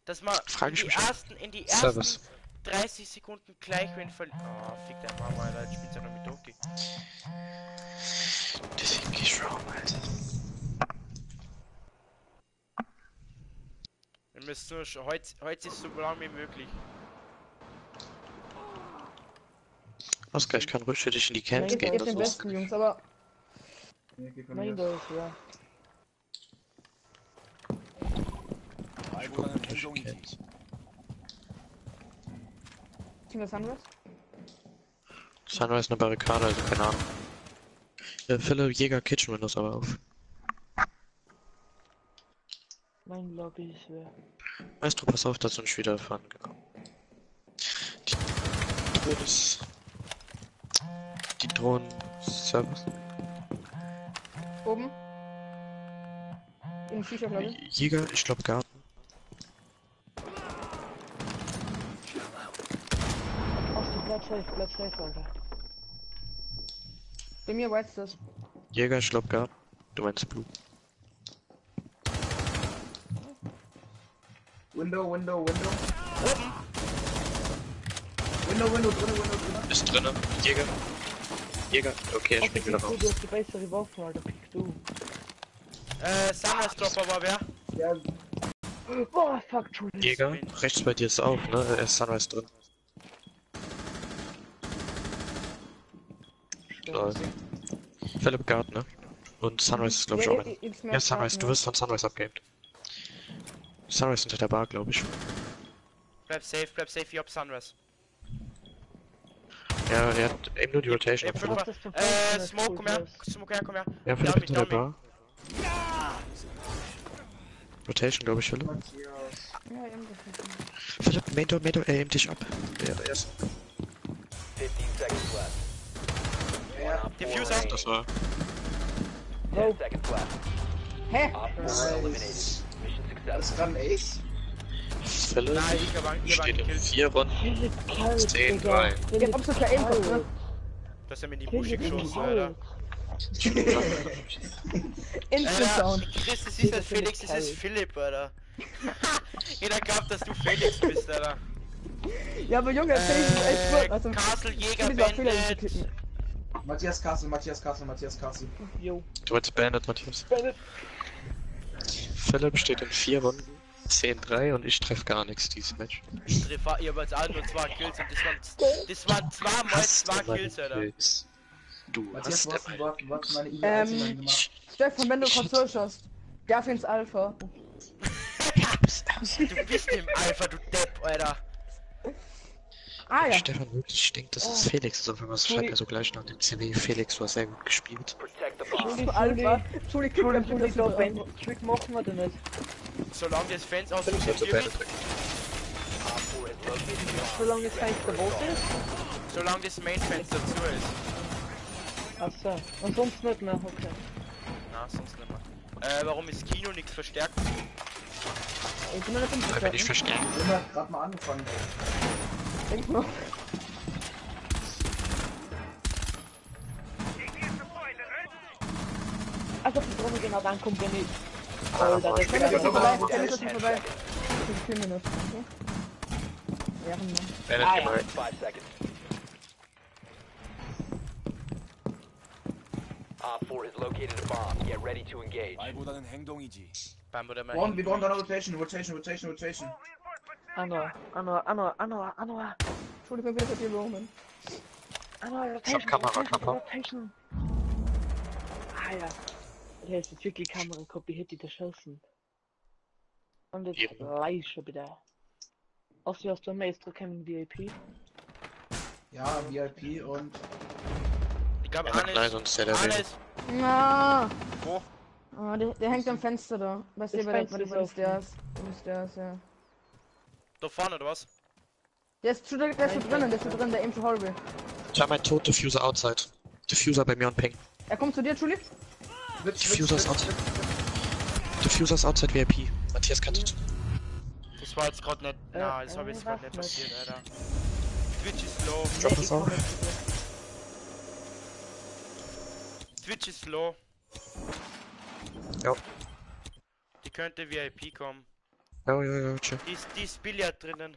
Dass man Frag in ich die ersten, in die ersten Service. 30 Sekunden gleich wenn verliert. Oh, fick deine Mama, Alter, ich spiel's ja noch mit. Deswegen geh ich Raum, Alter. Wir müssen nur heute, heute ist so lang wie möglich. Ausgleich kann ruhig für dich in die Camps gehen, seid das den ist besten Jungs, aber Nee, geh von Nein, mir. da ist ja. Ich guck mit euch in Camps. Team der Sunrise? Sunrise eine Barrikade, also keine Ahnung. Äh, Philipp Jäger Kitchen Windows aber auf. Mein Lobby ist. Weißt du, pass auf, dass du nicht wieder fahren, genau. Die Drohnen. Die Drohnen... Service. Oben. In Shisha, glaube ich. Jäger, ich glaub Garten. Osten, bleib safe, bleib safe, Alter. Bei mir White das. Jäger, ich glaub Garten. Du meinst Blue. Window, Window, Window. Window, Window, drinnen, Window, drinnen. Ist drinnen. Jäger. Jäger. Okay, er Osten, springt wieder du, raus. du hast die bessere Waffe, Alter, pick du. Äh, Sunrise Dropper war wer? Ja, Boah, fuck, Entschuldigung. Jäger, rechts bei dir ist auch, ne? Er ist Sunrise drin. Lol. Philipp Garten, ne? Und Sunrise ist, glaube ich, Ja, auch ein. Ja, Sunrise, du wirst von Sunrise abgamed. Sunrise hinter der Bar, glaube ich. Bleib safe, bleib safe, ich hab Sunrise. Ja, er hat eben nur die Rotation abgemacht. äh, Smoke, komm her, Smoke her, komm her. Ja, Philipp hinter der. Bar. Rotation, glaube ich, Philipp. Ja. Philipp, Main Door, Main Door, er aimt dich ab. Ja, er ist Diffuser. Das war. Left. Hä? 4. Mission Das kann Ace. Philipp Nein, ich hab einen steht in gekillt. vier Runden. Philipp kalt, 10, Digga. 3. Ihr Philipp habt absolut kein Aim gehabt, ne? Du hast ja mit die Busche Philipp geschossen. Alter. Instant Alter, Sound. Chris, das ist nicht Felix, das ist Philipp, Alter. Jeder glaubt, dass du Felix bist, Alter. Ja, aber Junge, Felix ist echt gut. Äh, Also, Castle Jäger Bandit. Matthias Castle, Matthias Castle, Matthias Castle. Jo. Du meinst Bandit, Matthias. Bennett. Philipp steht in vier Runden. 10-3 und ich treffe gar nichts dieses Match. Ich treffe ihr als alle nur zwei Kills und das waren, das waren zweimal zwei Kills, Alter. Kills? Du Matthias, hast du hast, du hast, du hast meine Ähm. Stefan, wenn du Konsole schaust, darf ins Alpha. Du bist im Alpha, du Depp, Alter. Ah ja. Stefan wirklich denkt, das ist Felix. Also wenn man es schreibt er so gleich nach dem CW. Felix, du hast sehr gut gespielt. Entschuldigung, Entschuldigung, Entschuldigung, ich Entschuldigung. Ben Trick machen wir denn nicht. Solange das Fans aus Felix hat so Bandit. Op 4 has located the bomb. Solange das Fenster rot ist. Solange das Main-Fenster zu ist. Achso. Und sonst nicht mehr, okay. Na, sonst nicht mehr. Äh, warum ist Kino nichts verstärkt? Ich bin noch nicht im verstärken. Wir haben gerade mal angefangen. Denk mal. Also, die Drohne genau dann kommt, wenn ich. Ah, Alter, das Wenn das ist ist vorbei, Bomb wenn in das ist 10 vorbei. seconds. Das sind vier Minuten, okay? Ehrenmann. Bandit Ah, ja. gemeint. 5 seconds. Op 4 has located a bomb. Get ready to engage. 말보다는 행동이지. Beim oder Wir brauchen, wir brauchen da eine Rotation, Rotation, Rotation, Rotation. Anno, Anno, Anno, Anno, Anno, Entschuldigung, bitte, dass ihr Roman. Anno, Rotation, Kamera, Rotation, Kamera. Rotation. Ah ja. Der ist jetzt wirklich Kamera, Copy, hätte ich erschossen. Und jetzt Ja. gleich schon wieder. Ossi, hast du Maestro Canon VIP? Ja, VIP und Ich glaube, nein, Hannes. sonst der der will. Hannes. Na. Wo? Ah, der, der hängt am Fenster da. Weißt du, bei der, bei der, ist bei der. Stairs. Bei der Stairs, ja. Da vorne, oder was? Der ist schon, der ist schon drinnen, der ist schon drin, der aimt schon horrible. Ich habe meinen Tod Diffuser outside. Diffuser bei mir und Peng. Er kommt zu dir, Julie? Diffuser ist outside. Diffuser ist outside VIP. Matthias kannst du. Das war jetzt gerade nicht. Äh, Na, das habe ich äh, jetzt gerade nicht passiert, Alter. Twitch ist low. Drop das auf. Twitch ist low. Ja. Die könnte VIP kommen. Ja, ja, ja, chill. Die ist, die ist Billard drinnen.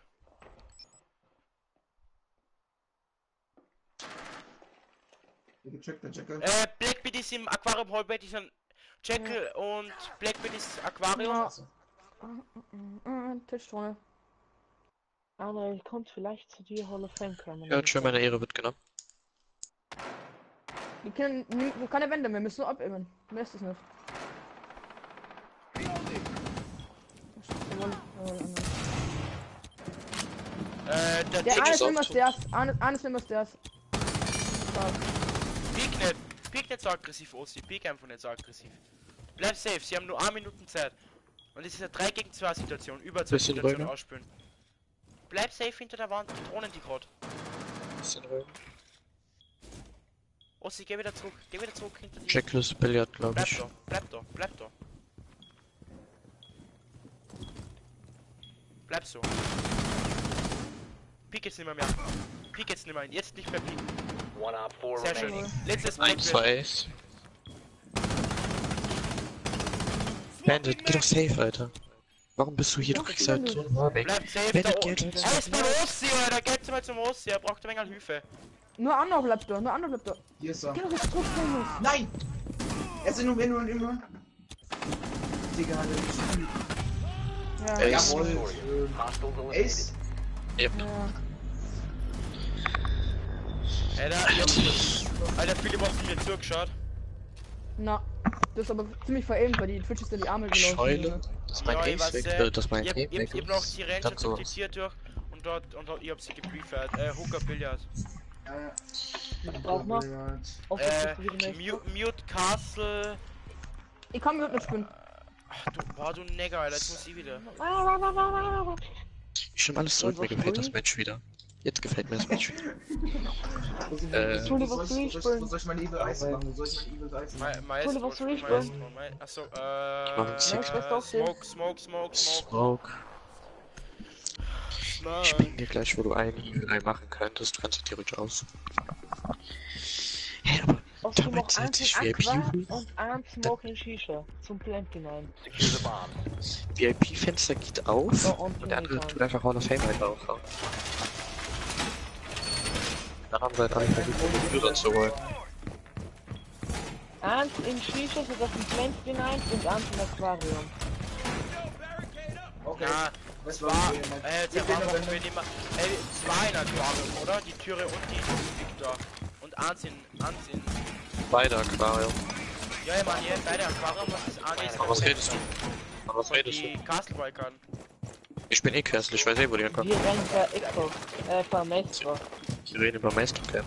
Gecheckt, der Checker. Äh, Blackbeard ist im Aquarium Hallbait, ist ein Jekyll und Blackbeard ist Aquarium. Ja. Ah, Tischdrohne. Anno, ich kommt vielleicht zu dir Hall of Fame kommen. Ja, chill, meine Ehre wird genommen. Wir können wir keine Wände mehr, wir müssen nur abaimen. Mehr ist es nicht. Jawohl, jawohl, Anna. Äh, der Der eine ist immer. Stairs. Eine ist immer Stairs. Peek nicht. Peek nicht so aggressiv, Ossi. Peek einfach nicht so aggressiv. Bleib safe, sie haben nur 1 Minuten Zeit. Und es ist eine 3 gegen 2 Situation. Über 2 Bisschen Situation ruhiger. ausspielen. Bleib safe hinter der Wand, drohnen die gerade. Bisschen ruhig. Ossi, geh wieder zurück. Geh wieder zurück hinter die. Checklist Billard, glaube Bleib ich. da, bleib da, bleib da. Bleib so. Peek jetzt nicht mehr. Peek jetzt nicht mehr. Jetzt nicht mehr Peek. One Op 4 Sehr schön. Letztes Eins, Blackbeard. zwei Ace. Bandit, geh doch safe, Alter. Warum bist du hier? Du Doch, kriegst halt so Bandit. einen Wallback. Bleib safe Bandit da geht oben. jetzt. Er ist beim Ossi, Alter. Geht mal zum Ossi. Er braucht ein wenig Hilfe. Nur Anna bleibt da, nur Anna bleibt da. Hier ist er. Geh doch jetzt Dennis. Nein! Er ist in nur, in nur, in. Digga, er gespielt. Ja, Ace. Jawohl. Schön. Ace. Yep. ja. Alter, ich. Alter, Philipp hat mir zugeschaut. Na, das ist aber ziemlich veraimt, weil die Twitch ist ja die Arme gelaufen. Scheule. Das ist mein ich Ace weiß, weg. äh, Äh, das ist mein Ich ich, weg. hab, ich hab noch die sowas. kompliziert durch und dort und dort, ich hab sie gebriefert. Äh, Hooker Billard. Ja, ja. Was braucht man? Billard. Außer Äh, Mute, Mute Castle. Ich kann mir nicht spielen. Ach, du, boah, du Negger, Alter, jetzt muss ich wieder. Ich nehme alles zurück, mir was gefällt das? Match wieder. Jetzt gefällt mir das Match. Soll Äh, ich- wo soll ich- wo soll ich- wo soll ich meine Evil Eyes machen? Wo soll ich meine Evil Ma machen? Maestro, was soll ich Maestro, Ma Achso, Machen äh, Smoke, Smoke, Smoke, Smoke. Smoke. Ich bin dir gleich, wo du einen Evil Eye machen könntest. Du kannst du theoretisch aus. Hä, aber Eins sich in VIP Aqua und eins Smoking Shisha zum Plant hinein. VIP-Fenster geht auf Ja, und und der andere tut einfach Hall of Fame halt aufhauen. Dann haben wir halt alle versucht, den User zu holen. Eins in Shisha, sodass ein Plant hinein und eins im Aquarium. Okay. Ja, Was war, das? äh, der war noch, wenn immer, äh, zwei in Aquarium, oder? Die Türe und die Victor. Eins in, Beide Aquarium. ja, ich meine, hier, beide Aquarium eine ist Aber was redest du? Aber was Und redest du? die Castle Boy kann. Ich bin eh kässlich, ich weiß eh, wo die ankommen. Wir rennen per Xbox, äh, per Maestro. Ich rede über Maestro Camp.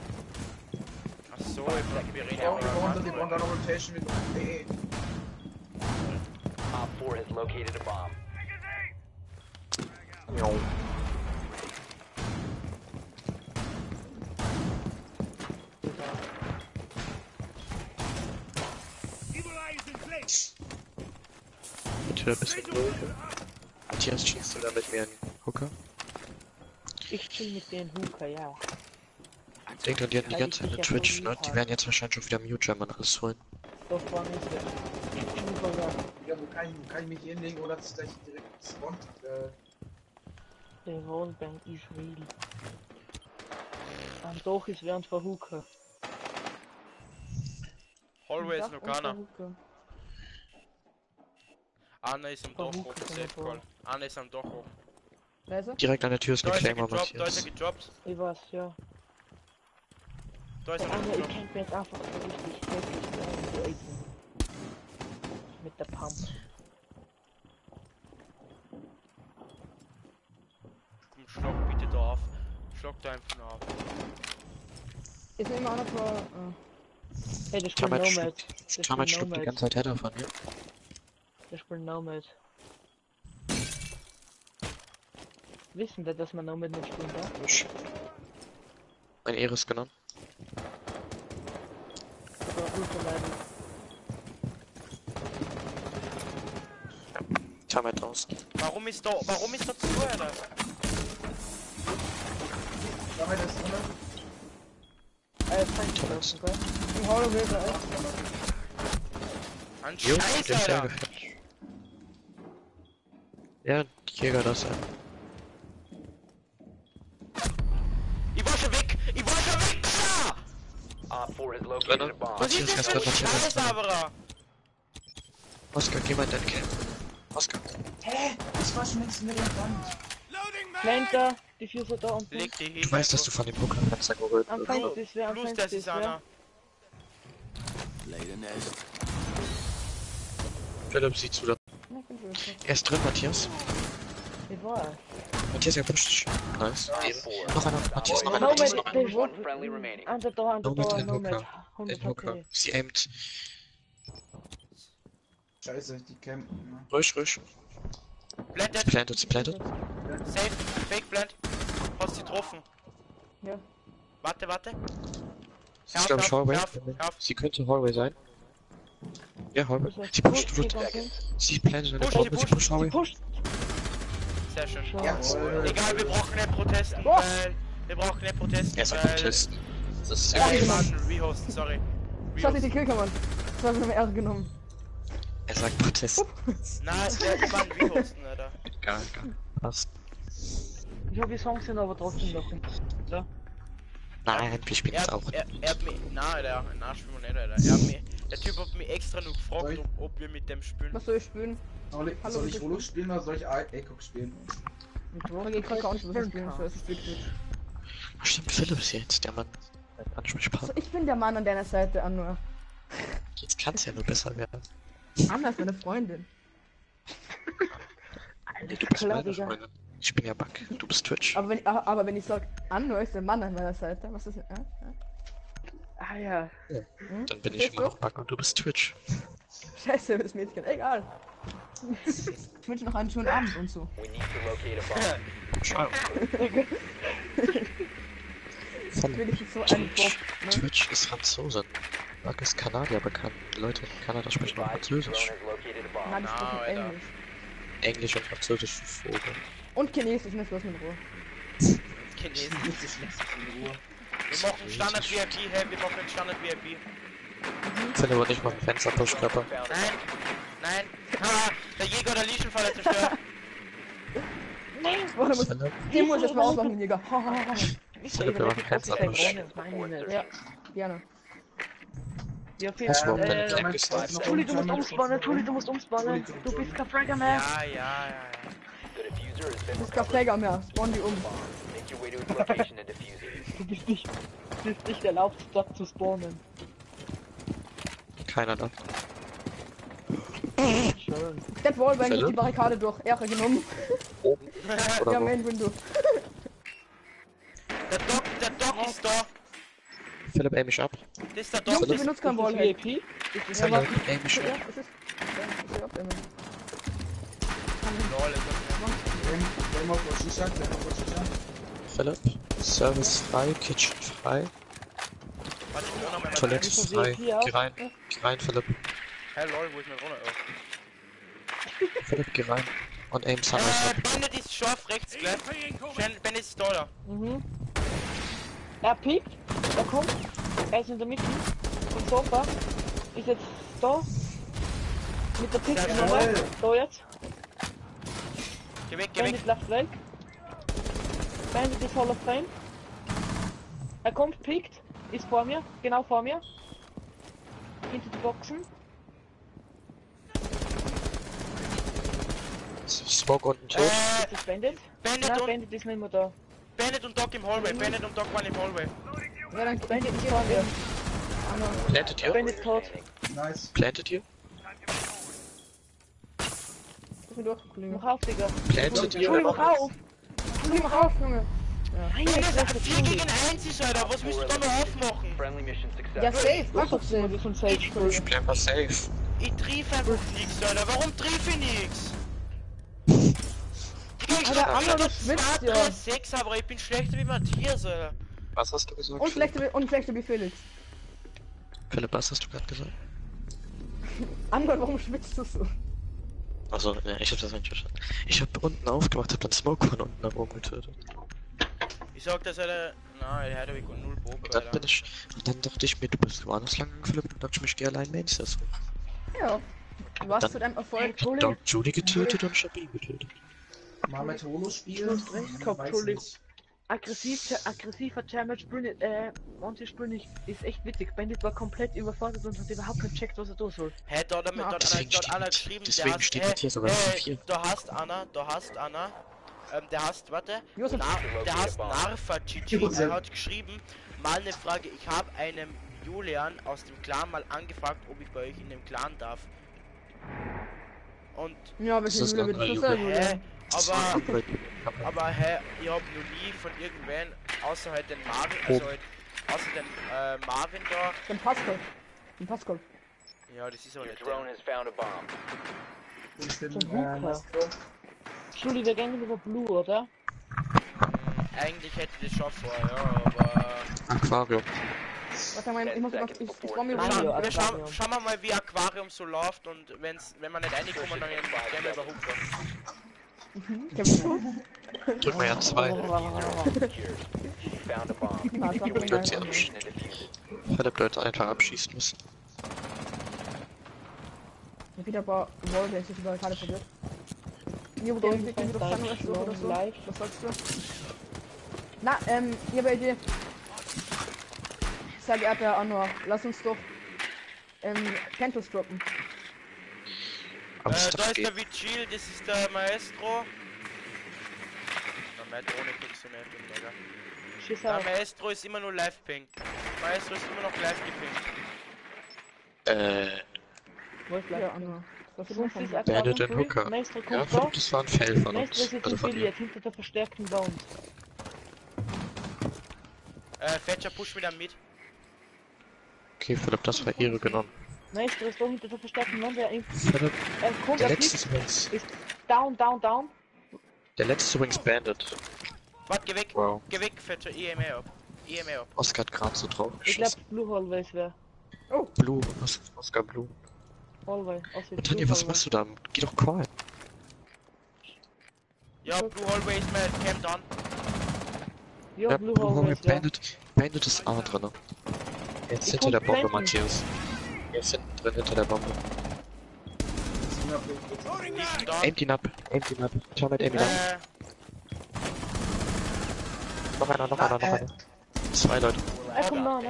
Ach so, ich glaub, wir reden Ja, ja wir brauchen über brauchen da noch Rotation mit. Nee, Op 4 has located a bomb. Bitte ein bisschen ruhiger. Matthias, schießt du damit mir einen Hooker? Ich chill mit den Hooker, ja. Denk dran, die hatten die ganze Zeit eine Twitch, ne? Die werden jetzt wahrscheinlich schon wieder Mute Jam und alles holen. Doch war nicht. Hooker, ja. Wo kann ich, wo kann ich mich hinlegen, ohne dass ich gleich direkt spawnt? Äh, Der Wallbang is real. Und doch ist während von Hooker. Hallway ist Doch, noch und keiner. von Hooker. Anna ist am Dach hoch, safe call. Anna ist am Dach hoch. Leise? Direkt an der Tür ist eine ist er Claimer, gedroppt, da ist er Matthias. gedroppt. Ich weiß, ja. Da ist er noch gedroppt. kennt mir jetzt einfach so richtig heftig. Mit der Pump. Komm, schlag bitte da auf. Schlag da einfach auf. Ist immer einer vor. Äh, Hey, der spielt Tamat Nomad. spielt Tamat schluckt die Nomad. ganze Zeit Header von mir. Der spielt Nomad. Wissen wir, dass man Nomad nicht spielen darf? Ich. Ein Eris genommen. Gut verleiden. Tamat draußen. Warum ist da, warum ist da zu, Alter? damit ist drin. Äh, Feind draußen, gell? Im Scheiß, der ist sehr Alter! Ja, Jäger das sein. Ich war schon weg! Ich war schon weg! Alter! Op 4 has located a bomb. Was ist das für ein? Oscar, geh mal in deine Camp. Oscar. Hä? Ich war schon längst in der Wand. Planter, Diffuser da und Leg die. Du weißt, dass du von dem geholt Am wirst. Feind ist wer, am Feind das ist ist wer. Philipp, sieh zu, da. Er ist drin, Matthias. Matthias, er pusht dich. Nice. Op Eben. 4. Noch einer, Matthias, noch er? einer, Matthias, noch einer. der One wurde... friendly remaining. An der Tor, an der Nomad Tor, in. Hooker. 100 In Hooker. HP. Sie aimt. Scheiße, die campen. ne? Ruhig, ruhig. Planted, Sie plantet, sie plantet. safe, fake plant. Hast sie getroffen. Ja. Warte, warte. Sie ist, glaube ich, Hallway. Sie könnte Hallway sein. Ja, Sie pusht, gut wird. gegangen? Sie in der Push, Bombe, sie sie pusht. Pusht! Sehr schön. Schade. Egal, wir brauchen Oh. weil... Wir brauchen nicht protesten, Er ist ein. Protest. Das ist Ja, gut. war rehosten, sorry. Ich hatte die. Killkammern. Das habe ich mir erst genommen. Er sagt Protest. Nein, der ich war rehosten, Alter. Egal, egal. Passt. Ich hab die Songs sind aber trotzdem noch. Ja. Nein, wir spielen Er, jetzt auch. er, er hat mich... Nein, Alter, nein, spielen wir nicht, Alter. Er hat mich... Der Typ hat mich extra nur gefragt, ich- ob, ob wir mit dem spielen. Was soll ich spielen? Soll ich, Hallo, soll ich. Volo spielen oder soll ich ACOG spielen? Mit Da geht gerade gar nicht, was ich spielen soll. Es ist wirklich. Stimmt, Philipp ist jetzt der Mann. Also ich bin der Mann an deiner Seite, Anna. Jetzt kann es ja nur besser werden. Anna ist meine Freundin. Nee, du bist Klar, meine Digga. Freundin. Ich bin ja Bug. Du bist Twitch. Aber wenn, aber wenn ich sag, Anna ist der Mann an meiner Seite, was ist. Äh? Äh? Ah ja. Hm? Dann bin ich immer noch Bug und du bist Twitch. Scheiße, das Mädchen. Egal. ich wünsche noch einen schönen Abend und so. We need to locate a Wenigstens so ein Bob, ne? Twitch ist Franzose. Mark ist Kanadier bekannt. Leute in Kanada sprechen auch Französisch. Nein, die sprechen Alter. Englisch. Englisch und Französisch für Vogel. Und Chinesisch, nicht bloß mit Ruhe. Chinesen. Das ist lässt sich in Ruhe. Wir machen Standard VIP, hey, wir machen Standard VIP. Philipp und ich machen Fenster-Push-Körper. Nein, nein. Ha, der Jäger der Legion-Falle zerstört. Warte, muss, den muss ich erstmal ausmachen, den Jäger. Ha. Philipp, wir machen Fenster-Push. Ja, gerne. Ja, Ähm, meine Äh, Camp gesniped. Tuli, du musst umspawnen, Tuli, du musst umspawnen. Du bist kein Fragger mehr. Ja, ja, ja, ja. Du bist kein Pfleger mehr. Spawn die um. Make your way to its location and defuse it. Du bist nicht, du bist nicht erlaubt, dort zu spawnen. Keiner da. Schön. Dead Wallbang durch die Barrikade durch. Ehre genommen. Oben. Oder Ja? Main Window. Der Doc, der Doc ist da. Philipp, aim mich ab. Das ist der Jungs, Doc. ich benutze kein Ist das Wallhack. VIP? Ist das Ja, Philipp, aim mich Ja, ab. es ist. Ja. Lol, ist Game, Game of Shisha, Game of Shisha. Philipp, Service frei, Kitchen frei, das- Warte, ich will auch noch mal Toilette frei. Geh rein, geh rein, Philipp. Hey, lol, wo ist mein Runner? Oh. Philipp, geh rein. Und aim Sunrise Äh, ab. Bandit ist scharf, rechts, gleich. Bandit ist da, da. Mhm. Er piekt, er kommt, er ist in der Mitte, im Sofa, ist jetzt da, mit der Piste Jawohl. nochmal, da jetzt, Geh weg, geh weg. Bandit läuft weg, Bandit ist Hall of Fame, er kommt, piekt, ist vor mir, genau vor mir, hinter die Boxen, Smoke unten tot. Äh, ist das Bandit, Bandit Nein, und, Bandit ist nicht mehr da, Bandit und Doc im Hallway. Bandit und Doc waren im Hallway. Ja, dann Bandit ist vor mir, Planted hier? Bandit tot, Nice. Planted hier? Mach auf, Digga, Planted hier? Juli, mach auf, Mach auf, Junge. nein, Wenn jetzt das der 4 Juli, gegen 1 ist, Alter, was willst du da noch aufmachen? Friendly mission Ja, safe, mach doch safe. wir sind safe, Ich plan was safe. Ich triff einfach nichts, Alter. Warum triff ich nichts? Ich Alter, schwitzt, 2, ja. 3, 6, aber ich bin schlechter wie Matthias, Alter. Was hast du gesagt? Und schlechter, und schlechter wie Felix. Philipp, was hast du gerade gesagt? Angon, warum schwitzt du so? Achso, ja, ich hab das nicht verstanden. Ich hab unten aufgemacht, hab dann Smoke von unten nach oben getötet. Ich sag, dass er. Nein, er hat aber null Bogen, Und dann bin ich. Und dann dachte ich mir, du bist woanders lang Philipp, und dann dachte ich mir, ich geh allein Main so. Ja. Du warst Dann- zu deinem Erfolg. Dog Judy getötet und Shabi getötet. Mal mit Holo spielen. Du hast recht nicht. Aggressiv, aggressiver Damage Brunette, äh, manche Sprünge ist echt witzig. Bandit war komplett überfordert und hat überhaupt nicht checkt, was er tun soll. Hä, da hat er mit, Ja, dort, dort mit- geschrieben, deswegen der hast, steht äh, mit hier sogar äh, vier. da hast Anna, da hast Anna, ähm, der hast, warte, Josef. Na, der hast Narfa GG, er hat geschrieben, mal eine Frage, ich habe einem Julian aus dem Clan mal angefragt, ob ich bei euch in dem Clan darf. Und, Ja, Das welche ist Jule aber, aber hä, ich hab noch nie von irgendwen, außer halt den Marvin, Oh. also halt, außer den äh, Marvin da, Den Pascal. Den Pascal. ja, das ist aber nicht drone der. has found a bomb. Ich bin. Schuldi, wir gehen über Blue, oder? Hm, Eigentlich hätte ich das schon vor, ja, aber... Aquarium. Warte mal, ich muss noch. Ich, ich mir Mario, was. Wir schauen, schauen wir mal, wie Aquarium so läuft und wenn's, wenn man nicht reinkommen, dann gehen wir über Hooker. Drück mal ja zwei. Secured. You found a bomb. Ah, sag mal, Dürft nein. ihr absch And defuse. Philipp Leute einfach abschießen müssen. Ich hab wieder ein paar Wallbangs, ich über gerade probiert. Hier, wo du irgendwie wieder Fun oder so oder so. Was sagst du? Na, ähm, hier bei dir. Sehr geehrter Anwar, lass uns doch ähm, Kentos droppen. Äh, da ist der. Vigil, das ist der Maestro. Na, meine Drohne kriegst du nicht, bin mega. Schieß Der auf. Maestro ist immer nur live ping. Maestro ist immer noch live gepinkt. Äh, Wo ist Ja, live? Anwar. Was ist das Aquarium den Hooker. Maestro ja, kommt Philipp, da. das war ein Fail von Maestro uns. ist Also von dir. infiltriert hinter der verstärkten Wand. Äh, Fetcher push wieder mit. Okay, Philipp, das war Ehre genommen. Maestro ist da hinter der verstärkten Wand. Er, inf- Philipp, er kommt, der er letzte fliegt, ist ist down, down, down. Der letzte ist übrigens Bandit. Warte, geh weg. Wow. Geh weg, fetter EMA ab. EMA ab. Oscar hat gerade so drauf Ich glaube, geschossen. Blue Hallways wäre. Blue, Os Oscar Blue. Hallway. Und Tanja, was machst du da? Geh doch call. Ja, Blue Hallway ist mein Camp dran. Ja, Blue Blue Hallway. Bandit. Bandit ist A drin. Jetzt hinter der Bombe, blenden. Jetzt hinten drin, hinter der Bombe. Aimt ihn ab, aimt ihn ab. Schau mit, aimt ihn ab. Äh, Noch einer, noch einer, noch einer. Zwei Leute. Er kommt nah, ne?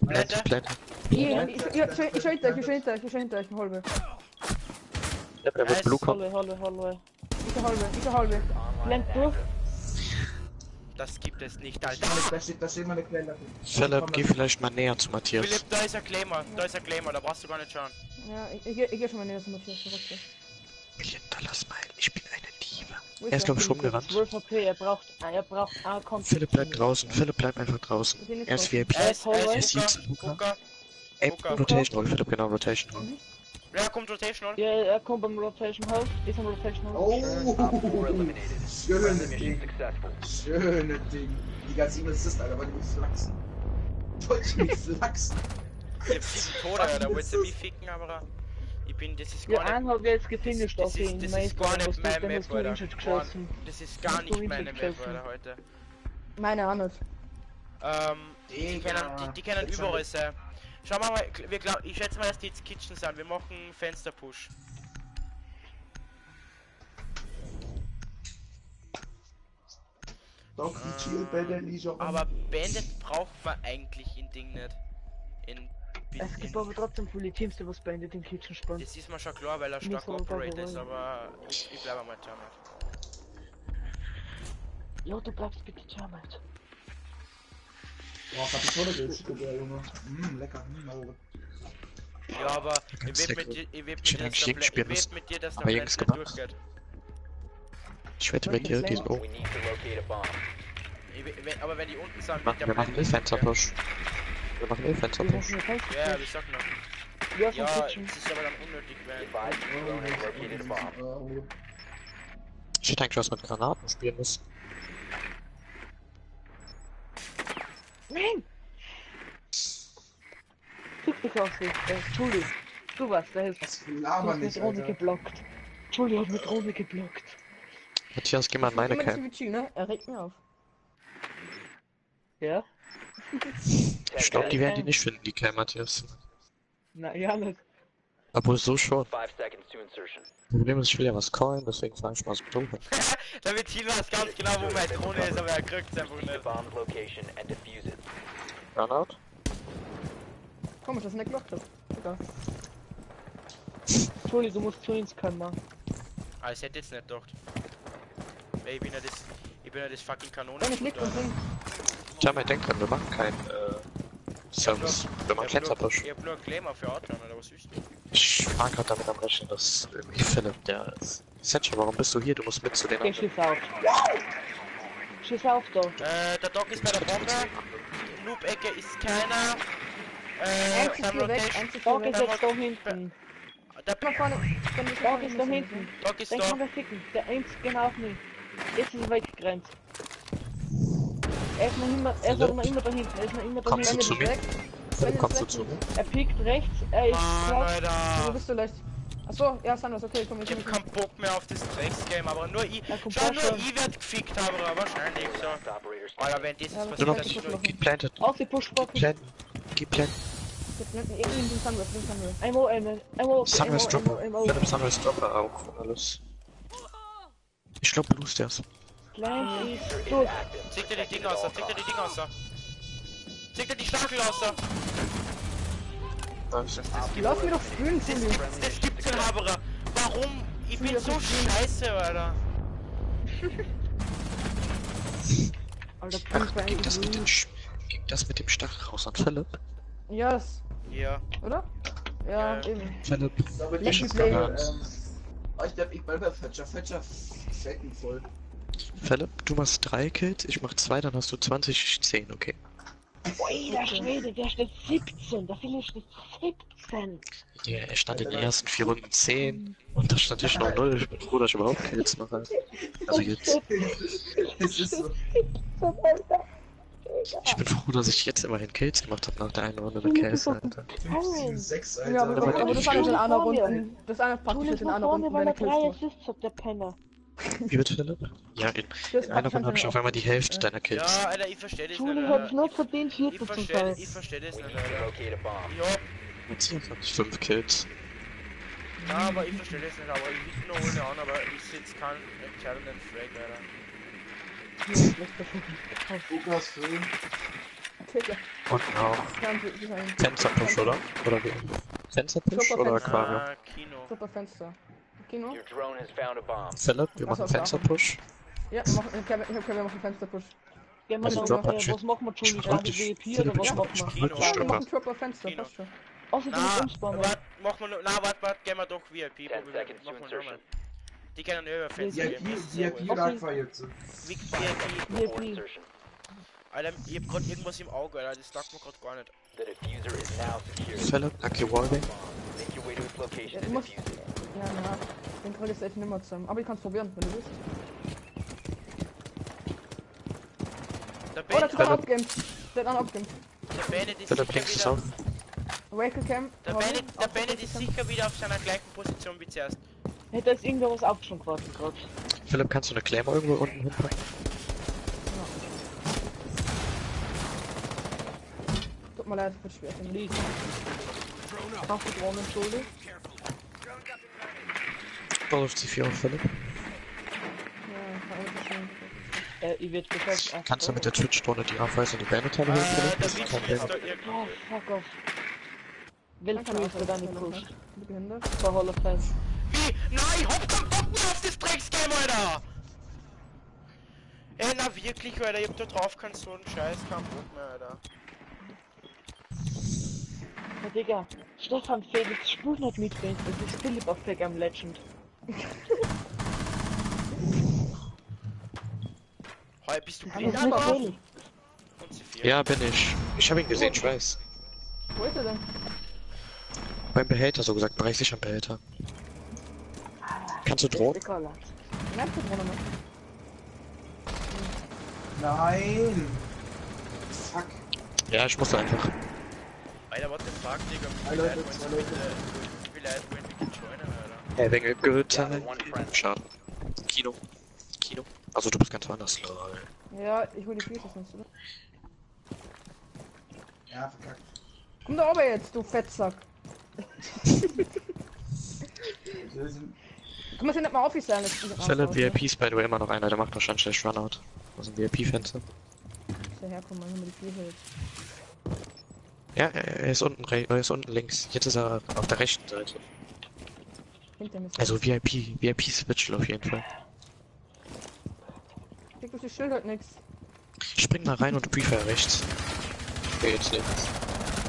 Blende, Blende. blende. Ich, schau hinter euch, ich schau hinter euch, ich schau hinter euch, ein halbe. Ja, der wird Blue kommen. Hallway, Hallway, Hallway. Ich halbe, ich halbe. Blend durch. Das gibt es nicht, Alter. Da steht, da steht mal eine Quelle. Philipp, geh vielleicht mal näher zu Matthias. Philipp, da ist ein Claimer. Da ist ein Claimer, da brauchst du gar nicht schauen. Ja, ich, ich, geh- ich geh schon mal näher zu Matthias zurück. Melinda, lass mal, ich bin eine Diebe. Wo Er ist, glaube ich, rumgerannt. 12 HP, er braucht, ah, er braucht A Contact. Philipp bleibt draußen, Philipp bleibt einfach draußen. Er ist. VIP. Er ist Hallway. Er ist Hooker. Hooker. Ey, Hooker. Rotation Roll, Philipp, genau, Rotation Roll. Ja, kommt Rotation on. Ja, er kommt beim Rotation House. Ist am Rotation House. Oh, schönes Ding. Schönes Ding. Die ganze E-Mail ist Alter, wollte mich flachsen. Wollte mich flachsen. Ich hab sieben Tode, da wolltest du mich ficken, aber ich bin, das ist Ja, gar nicht, einen hat jetzt gefinisht das auf ist, ihn. das ist gar nicht du- mein den Map, du Alter. Das ist gar du nicht meine Map. Alter, heute. Meine auch nicht. Ähm, die können, die, die können überall sein. Schau mal, mal, wir glaub, ich schätze mal, dass die jetzt Kitchen sind. Wir machen Fensterpush. Doch, die der Liga. Aber Bandit braucht man eigentlich in Ding nicht. In, Es gibt aber trotzdem viele Teams, die was Bandit in Kitchen spielen. das ist mir schon klar, weil er stark Operator ist, aber ich, ich bleibe mal German. Ja, du bleibst bitte German. Boah, Kapitole Junge. Mmm, lecker. Mm, oh. Ja, aber ich wette sehr mit dir, ich Schön mit dir, Schick Pla- spielen ich mit dir, nicht gemacht. durchgeht. Ich wette mit dir, diesen We O. need to locate a bomb. Ich, we- wenn, aber wenn die unten sind, Wir wir machen nicht E-Fenster durchgehen. Push. Wir machen E-Fenster Wir Push. machen eine Fenster. Ja, ich sag noch. Ja, Ja, es ist aber dann unnötig. Oh, Ich hätte eigentlich was mit Granaten spielen müssen. Nein! Fick dich auf sie. Äh, Entschuldigung. Du warst der Hilfe. was mit nicht, Drohne Alter. geblockt. Entschuldigung, hat mit Drohne geblockt. Matthias, geh mal in meine chill, ne? Er regt mich auf. Ja? Ich glaube, die werden die nicht finden, die Cam, Matthias. Na, ja, nicht. Obwohl, so schon. Five seconds to insertion. Problem ist, ich will ja was callen, deswegen fahr ich mal so dumm. Damit Team weiß ganz genau, wo meine Drohne ist, aber er kriegt es einfach nicht. Burnout? Komisch, dass er nicht gelockt hat. Egal. Entschuldigung, du musst zu uns kommen, Mann. Ah, ich hätte jetzt nicht gedacht. Ey, ich bin ja das. Ich bin ja das fucking Kanone. Wenn ich liegt und singt. Tja, mein Denk dran, wir machen keinen, äh, Service. Wir machen Fenster Push. Ich hab nur einen Claimer für Outlander, oder was ist das? Ich war gerade damit am Rechnen, dass irgendwie Philipp, der ist. Setcha, warum bist du hier? Du musst mit zu den anderen. schieß auf. Schieß auf da. Äh, der Doc ist bei der Bombe. Noob-Ecke ist keiner. Äh, Eins ist hier weg, eins ist weg. ist jetzt da hinten. Der Nach vorne. Wenn ich Doc ist da hinten. Doc ist Den da. kann er ficken. Der eins genau auf mich. Jetzt ist er weggerannt. Er ist noch immer, er ist noch immer da hinten. Er ist noch immer da Kommst du hinten. zu mir? Kommst du zu mir? Er piekt rechts, er ist Mann, klar. Wo Alter. bist du leicht? Achso, ja, Sanders, okay, komm, ich Ich hab komm. keinen Bock mehr auf das Drecksgame, aber nur ich. Ja, kommt Schau, nur ich werd gefickt, aber wahrscheinlich so. Alter, wenn das Ja, ist, das was Nur noch, ist nur? Planted. Auf die Pushbox. Planten. Jetzt nennt irgendwie den Sanders, den Sanders. Einmal, Sunrise einmal, Dropper. einmal, Philipp, Sunrise Dropper auch. Alles. Ich glaub, Blue Stairs. Klein ist durch. Zick dir die Dinger aus, zick dir die Dinger aus. Zick dir die Stachel aus. Nice. Lass mir doch spielen, Timmy. das gibt's in Haberer. Warum? Ich bin so scheiße, Alter. Alter, Ach, ging das mit dem, Sch- ging das mit dem Stachel raus an Philipp? Yes, Ja. oder? Ja, Ja. eben. Philipp, Ich glaube, die mich Play. ähm, oh, ich glaube, ich bleib bei Fetcher. Fetcher fetten voll. Philipp, du machst drei Kills, ich mach zwei, dann hast du 20, ich 10, okay. Alter Schwede, der steht 17. Der Philipp steht 17. Ja, er stand in den ersten vier Runden 10 und da stand ich noch 0. Ich bin froh, dass ich überhaupt Kills mache. Also jetzt. Es ist so. Ich bin froh, dass ich jetzt immerhin Kills gemacht habe nach der einen Runde mit Käse, Alter. 15, 6, Alter. Ja, aber, das ich war nicht in einer. Runde. Das eine praktisch in war einer Runde, weil deine er Kills drei war. Assists hat, der Penner. Wie bitte, Philipp? Ja, in, in einer Runde habe ich auf einmal die Hälfte deiner Kills. Ja, Alter, ich verstehe das hat es Alter. nicht verdient, Ich Vierter zu verstehe sein. das, ich verstehe das nicht, Alter. habe ich 5 Kills. ja, aber ich verstehe das nicht, aber ich will noch ohne an, aber ich sitze keinen entscheidenden Frag, Alter. Lukas, Film. Digga. Und auch Fensterpush, oder? Oder wie? Fensterpush Super oder Fenster. Aquarium? Ah, Kino. Super Fenster. Kino? Your drone has found a bomb. Philipp, wir Was machen machen? Fensterpush. Ja, wir machen, ich hab, ich hab Kevin machen Fensterpush. Gehen wir Also dann, Drop äh, hat was machen wir, wollte- VIP Philipp, oder was machen wir? Ja, wir machen Triple Fenster, Kino. passt schon. Warte, machen wir noch, na, warte, warte, gehen wir doch VIP. Wir- Machen wir insertion. nochmal. Die können über Fenster VIP, VIP jetzt. VIP. VIP. insertion. Alter, ich hab grad irgendwas im Auge, Alter, das sagt mir grad gar nicht. The diffuser is now secured. Philipp, Lucky Wallbang. Make your way to its Ja, location du and musst. defuse it. Ja, na. Den ich jetzt echt nicht mehr zusammen. Aber ich kann's probieren, wenn du willst. Der Oh, der Ben, hat einen abgegeben. Der hat einen abgegeben. der Bennett ist sicher ist wieder... auf. Waker Cam. Der Bennett, der Bennett ist sicher wieder auf seiner gleichen Position wie zuerst. Hätte jetzt irgendwer was aufgeschlagen geworden gerade. Philipp, kannst du eine Claymore irgendwo unten hinpacken? Tut mir leid, wird schwer. Liegt. Hast du Drohnen, Juli? Ball auf C4 auf Philipp. Ja. Äh, ich werd gefällt. Kannst du mit der Twitch-Drohne die Aufweisung und die Äh, holen, Philipp? der Das ist kein da irgendwie... Oh, fuck off. Ist der dann gepusht? Bin behindert. Bei Hall of Fame. Wie? Nein, ich hab keinen Bock mehr auf das Drecksgame, Alter! Ey, na wirklich, Alter, ich hab da drauf keinen so einen Scheiß, keinen Bock mehr, Alter. Ja, Digga, Stefan Felix spielt nicht mit Band, das ist Philipp auf Pack am Legend. Hey, bist du blind, vier. Ja, bin ich. Ich habe ihn gesehen, ich weiß. Wo ist er denn? Beim Behälter, so gesagt, Bereich sicher am Behälter. Kannst du drohen? Nein! Fuck. Ja, ich muss einfach. Alter, what the fuck, Digga? Wie Zwei viele Having a good time. Schade. Kino. Kino. Also du bist ganz woanders. Lol. Ja, ich hol die Füße sonst, oder? Ja, verkackt. Komm da oben jetzt, du Fettsack. Komm, wir sind nicht mal Philipp, Ah, VIP ist by the way immer noch einer, der macht wahrscheinlich schlecht Runout. Das ist ein VIP-Fenster. Der herkommen, mal die Füße jetzt. Ja, er ist unten, er ist unten links. Jetzt ist er auf der rechten Seite. Hinter mir. Also VIP, VIP Switchel auf jeden Fall. Krieg durch das Schild halt nix. Spring mal rein und Prefire rechts. Okay, jetzt links.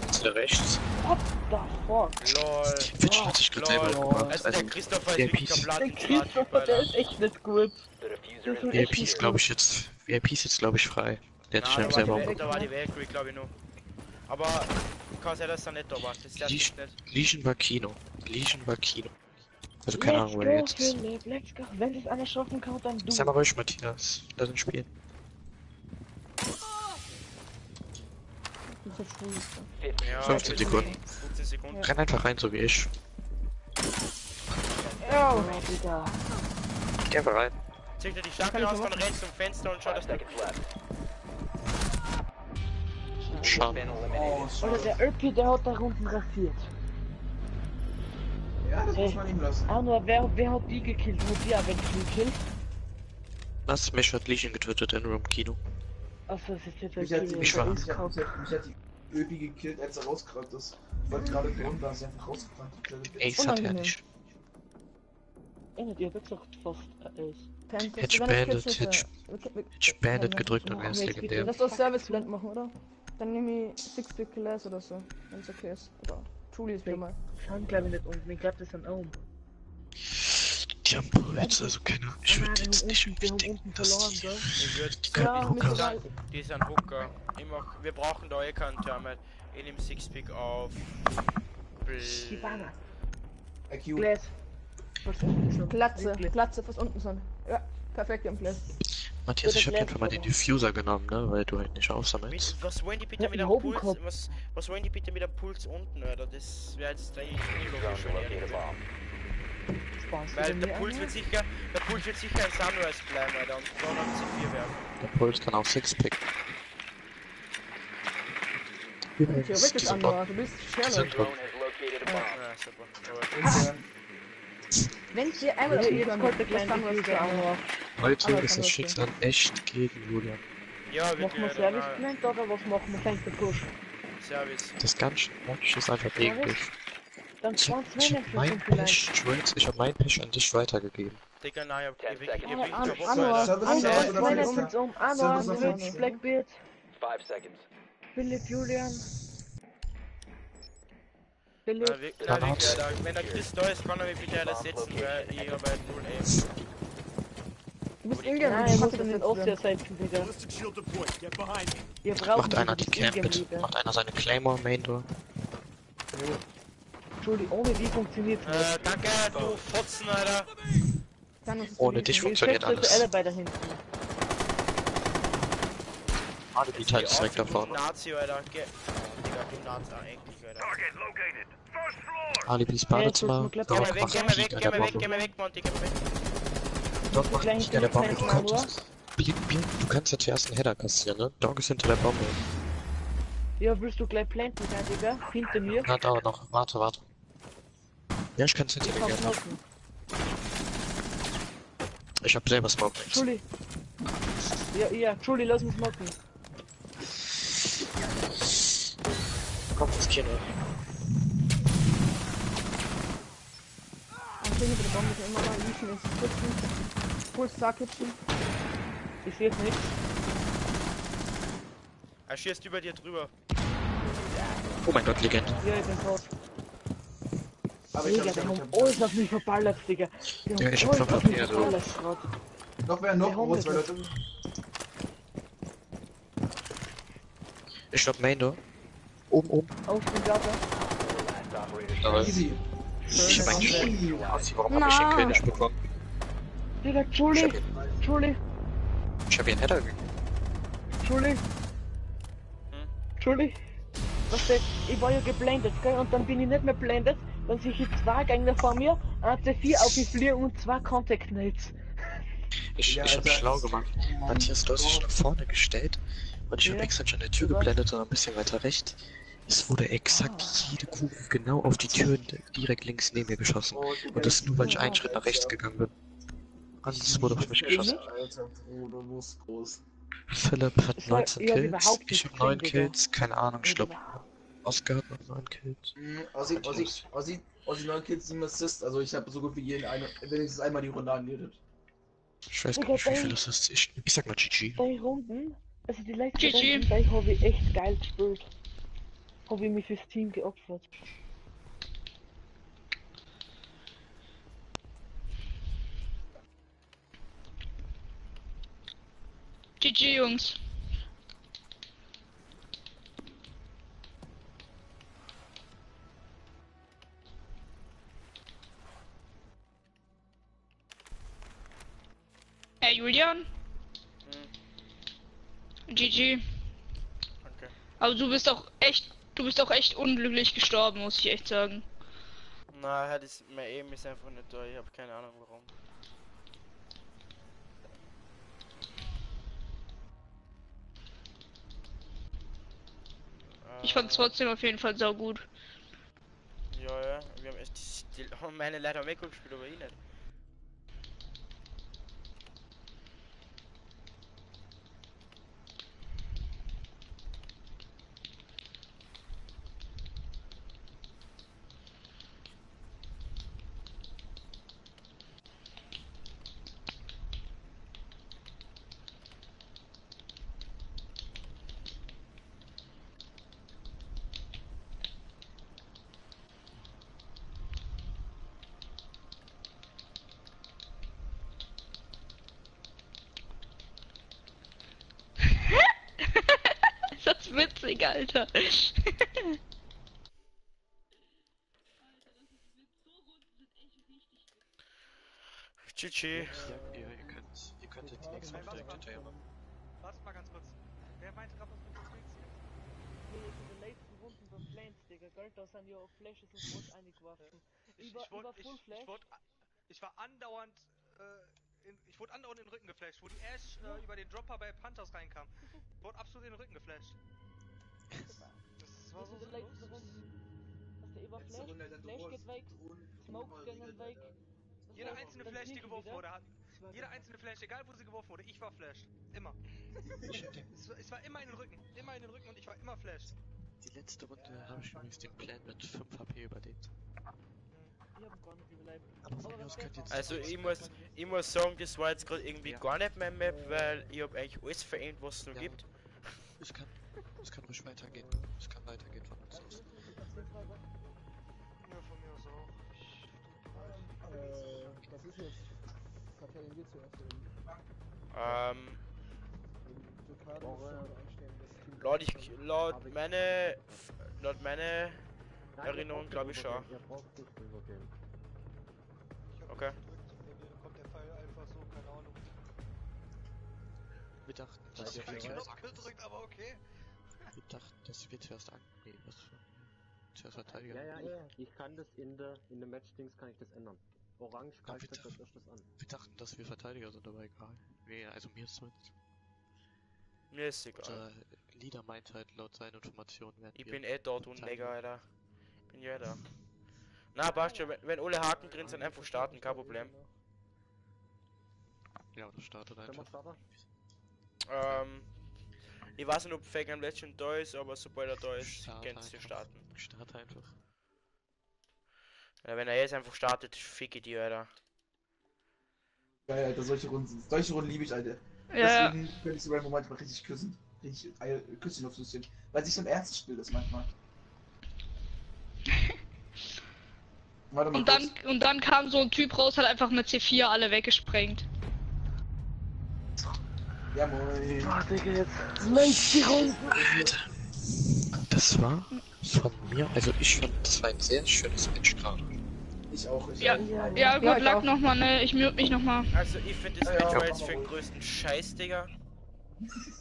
Jetzt wieder rechts. What the fuck? Lol. Fitch hat sich gerade selber gemacht. Also der Christopher ist VIPs. wirklich der Christopher, der ist echt nicht gut. Ist VIP ist glaube ich jetzt. VIP ist jetzt glaube ich frei. Der hat sich nämlich selber umgebracht. da war die Valkyrie, glaube ich, noch. Aber kann sein, dass er nicht da war. Das ist Die- nicht. Legion war Kino. Legion war Kino. Also keine Let's Ahnung, wer go, jetzt ist. Philipp, let's go. Wenn es einer schaffen kann, dann du. Sei mal ruhig, Matthias. Lass uns spielen. Ja, 15 15 Sekunden. 15 Sekunden. Renn einfach rein, so wie ich. der. Oh, Digga. Geh einfach rein. Zieh dir die Schachtel aus von rechts zum Fenster und schau, dass seconds left. Schade. Oder der Ölpi, der hat da unten rasiert. Ja, das muss Hey. man ihm lassen. Arno, wer, wer hat die gekillt? Hat die auch welche gekillt? Was? Mich hat Legion getötet in Room Kino. Achso, das ist jetzt Kill. mich, Ich war- hat, mich, hat, mich hat die Öbi gekillt, als er rausgerannt ist. Ich wollte gerade drohen, da ist er einfach rausgerannt. Ace hat er nicht. Einer, die hat gesagt fast Ace. Ich wenn Bandit, ich- ist, äh, wir- Hätte ich Bandit gedrückt, wär's Jetzt bitte. legendär. Lass doch Service Blend machen, oder? Dann nehme ich Six Big Less oder so, wenn es okay ist. Oder Ist mir mal. Schauen glaube ich nicht unten, ich glaube das sind oben. nicht am Puls, also keine Ahnung. Ich würde jetzt nicht haben unbedingt unten dass verloren, die, gell? Ich würde die können Ja, Hooker. sagen, die sind Hooker. Ich mach, wir brauchen da eh keinen Thermal. Ich nehm Sixpick auf. Die so? Glatze, Wirklich? Glatze, was unten sind. Ja, perfekt, wir haben Glas. Matthias, ich hab einfach mal den Diffuser genommen, ne? Weil du halt nicht aufsammelst. was wollen die bitte mit dem Puls? Was, was wollen die bitte mit dem Puls unten, oder? Das wäre jetzt eigentlich unlogisch. Wenn. Spaß. Weil der Puls wird sicher, der Puls wird sicher ein Sunrise bleiben, Alter, und da noch C4 werfen. Der Puls kann auch Sixpick. Übrigens, Theoretisch, diese Anwar, Bot du bist sind has located a bomb. Ja, super. Wenn ihr einmal Ja, auf das kleine Sunrise Diffuser werden. auch. Heute ist kann das Schicksal echt gegen Julian. ja, Machen wirklich, wir Service Plant oder was machen wir? Fängt der Push. Service. Das ganze Match ist einfach gegen dich. Dann Ich hab, 20 ich hab mein. Pech, ich hab mein Pech an dich weitergegeben. Digga, nein, ich hab Ten ich- ich- ich- seconds. ich- Ah, ich- ich- Anwar, Äh, um. Witz, Service? Blackbeard, Five seconds. Philipp, Julian. Philipp. Na. Alter, wenn der Chris da ist, kann er mich bitte alles setzen, weil ich hab halt null Aim. Du bist Ingame, Nein, ich muss in den setzen wieder. Wir brauchen Macht einer die Camp. Macht einer seine Claymore Main Door? Entschuldigung, ohne wie funktioniert's nicht? Äh, danke, du Fotzen, Alter. Ist es Ohne dich Ich funktioniert alles. alle bei da hinten. Alibi halt direkt da Du vorne. Nazi, Alter. Geh. Digga, du Nazi, ah, Alter. Alibis Ja, Badezimmer. Geh mal weg, geh mal weg, geh mal weg, geh mal weg, Monty, geh mal weg. Dort macht Giga der Bombe. Du kannst... Blick, Blick, du kannst ja zuerst einen Header kassieren, ne? Dog ist hinter der Bombe. Ja, willst du gleich planten, sein, Digga? Hinter mir? Na, dauert noch. Warte, warte. Ja, ich kann's hinter dir gerne. smoken. Ich hab selber Smoke Rings. Entschuldi. Ja, ja, Entschuldi, lass uns smoken. Am Ding mit der Bombe ist immer mal Legion ins Kitchen. Full Star Kitchen. Ich seh jetzt nichts. Er schießt über dir drüber. Oh mein Gott, Legend. Ja, ich bin tot. Aber ich Digga, hab, ich hab, ich hab, alles auf mich verballert, Digga. Haben Ja, ich hab mich Papier, so. verballert noch wer, noch wo, das zwei. Leute. Ich glaub Main Door. Oben, oben. Auf den Gata. Last operator Aber Easy. ich hab eigentlich Easy. Warum hab ich den. Kill nicht bekommen? Digga, Ich hab, ihn- Entschuldi, ich hab hier einen Header gegeben. Entschuldi. Entschuldi. Was der, ich war ja geblendet, gell? Und dann bin ich nicht mehr blendet. Dann sehe ich zwei Gegner vor mir, ein C4 auf die Flier und zwei Contact Nades. Ich, Ja, ich hab Alter. schlau gemacht. Matthias, du hast dich nach vorne gestellt und ich hab Ja. extra nicht an der Tür geblendet, sondern ein bisschen weiter rechts. Es wurde exakt jede Kugel genau auf die Tür direkt links neben mir geschossen. Und das nur, weil ich einen Schritt nach rechts gegangen bin. Alles wurde auf mich geschossen. Philipp hat Das war- 19 ich hab Kills, ich hab 9 gesehen, Digga. Kills, keine Ahnung, ich glaub, Oscar hat noch 9 Kills. Mhm, Ossi, Ossi, Ossi, Ossi 9 Kills, 7 Assists, also ich habe so gut wie jeden eine, wenigstens einmal die Runde angeredet. Ich weiß gar nicht, wie dein- viel Assists ich, ich sag mal GG. Drei Runden, also die letzten GG. Runden, drei habe ich echt geil gespielt. Habe ich mich fürs Team geopfert. GG, Jungs. Herr Julian? GG. Danke. Aber du bist auch echt, du bist auch echt unglücklich gestorben, muss ich echt sagen. Na, hat es mein Aim ist einfach nicht da, ich habe keine Ahnung warum. Ich fand's trotzdem auf jeden Fall sau gut. Ja, ja, wir haben echt die, die, meine haben weggespielt, aber ich nicht. Alter. GG. Ja, ihr, ihr könnt, ihr könntet die nächste Runde direkt hinterher machen. Warte mal ganz kurz. Wer meinte gerade, was mit den Twix hier? Nee, in den letzten Runden beim Planes, Digga, gell, da sind ja Flashes und Mods eingeworfen. Ich, Über, ich, wurde, über ich, Full Flash. ich, wurde, ich war andauernd, äh, in, ich wurde andauernd in den Rücken geflasht, wo die Ash äh, über den Dropper bei Panthers reinkam. Wurde absolut in den Rücken geflasht. Das war so sinnlos. Du über Letzte Flash, Runde, der Flash geht weg, Smoke gingen weg. Was Jede war's? einzelne Flash, die geworfen wieder. wurde, hat. Das war Jede geil. einzelne Flash, egal wo sie geworfen wurde, ich war flashed. Immer. es, war, es war immer in den Rücken. Immer in den Rücken und ich war immer flashed. Die letzte Runde habe ich übrigens den Plan mit 5 HP überlebt. Ich hab gar nicht überlebt. Aber von mir aus könnt ihr jetzt Also ich muss, ich muss sagen, das war jetzt gerade irgendwie gar nicht mein Map, weil ich hab eigentlich alles verändert, was es noch Ja. gibt. Es kann, es kann ruhig weitergehen. Es kann weitergehen von uns aus. Ja, von mir aus auch. Äh, was ist jetzt? Verteidigen wir zuerst oder wie? Ähm, laut ich, laut meine, laut meine Erinnerung glaube ich schon. Okay. Wir dachten, dass ihr wir bereit? zuerst, gedrückt, aber okay. wir dachten, dass wir zuerst an, nee, was für, zuerst verteidigen. Ja, ja, ich, ich kann das in der, in der Match-Dings kann ich das ändern. Orange Ja, greift das als erstes an. Wir dachten, dass wir Verteidiger sind, aber egal. Nee, also mir ist so jetzt. Mir ist egal. Unser Leader meint halt laut seinen Informationen werden Ich wir bin eh dort und Verteidiger. mega, Alter. Ich bin ja da. Na, schon, wenn, wenn alle Haken drin sind, einfach starten, kein Problem. Ja, das startet einfach. Starter? Ähm, ich weiß nicht, ob Fagan Legend da ist, aber sobald er da ist, ihr einfach. starten. Start einfach. Ja, wenn er jetzt einfach startet, ficke die, Alter. Geil, Alter, solche Runden sind. Solche Runden liebe ich, Alter. Ja. Deswegen könnte ich so beim Moment mal richtig küssen. Richtig äh, Küsschen aufs Süßchen. Weil sich so ein Ernst spielt das manchmal. Warte mal Und dann, kurz. und dann kam so ein Typ raus, hat einfach mit C4 alle weggesprengt. Ja, moin. Ah, Digga, jetzt. Mensch, die Runde. Alter. Das war von mir, also ich fand, das war ein sehr schönes Match gerade. Ich auch. Ich Ja, auch. ja, Ja, gut, ich lag nochmal, ne? Ich mute mich nochmal. Also, ich finde das Ja, ja, Match mal für den größten Scheiß, Digga.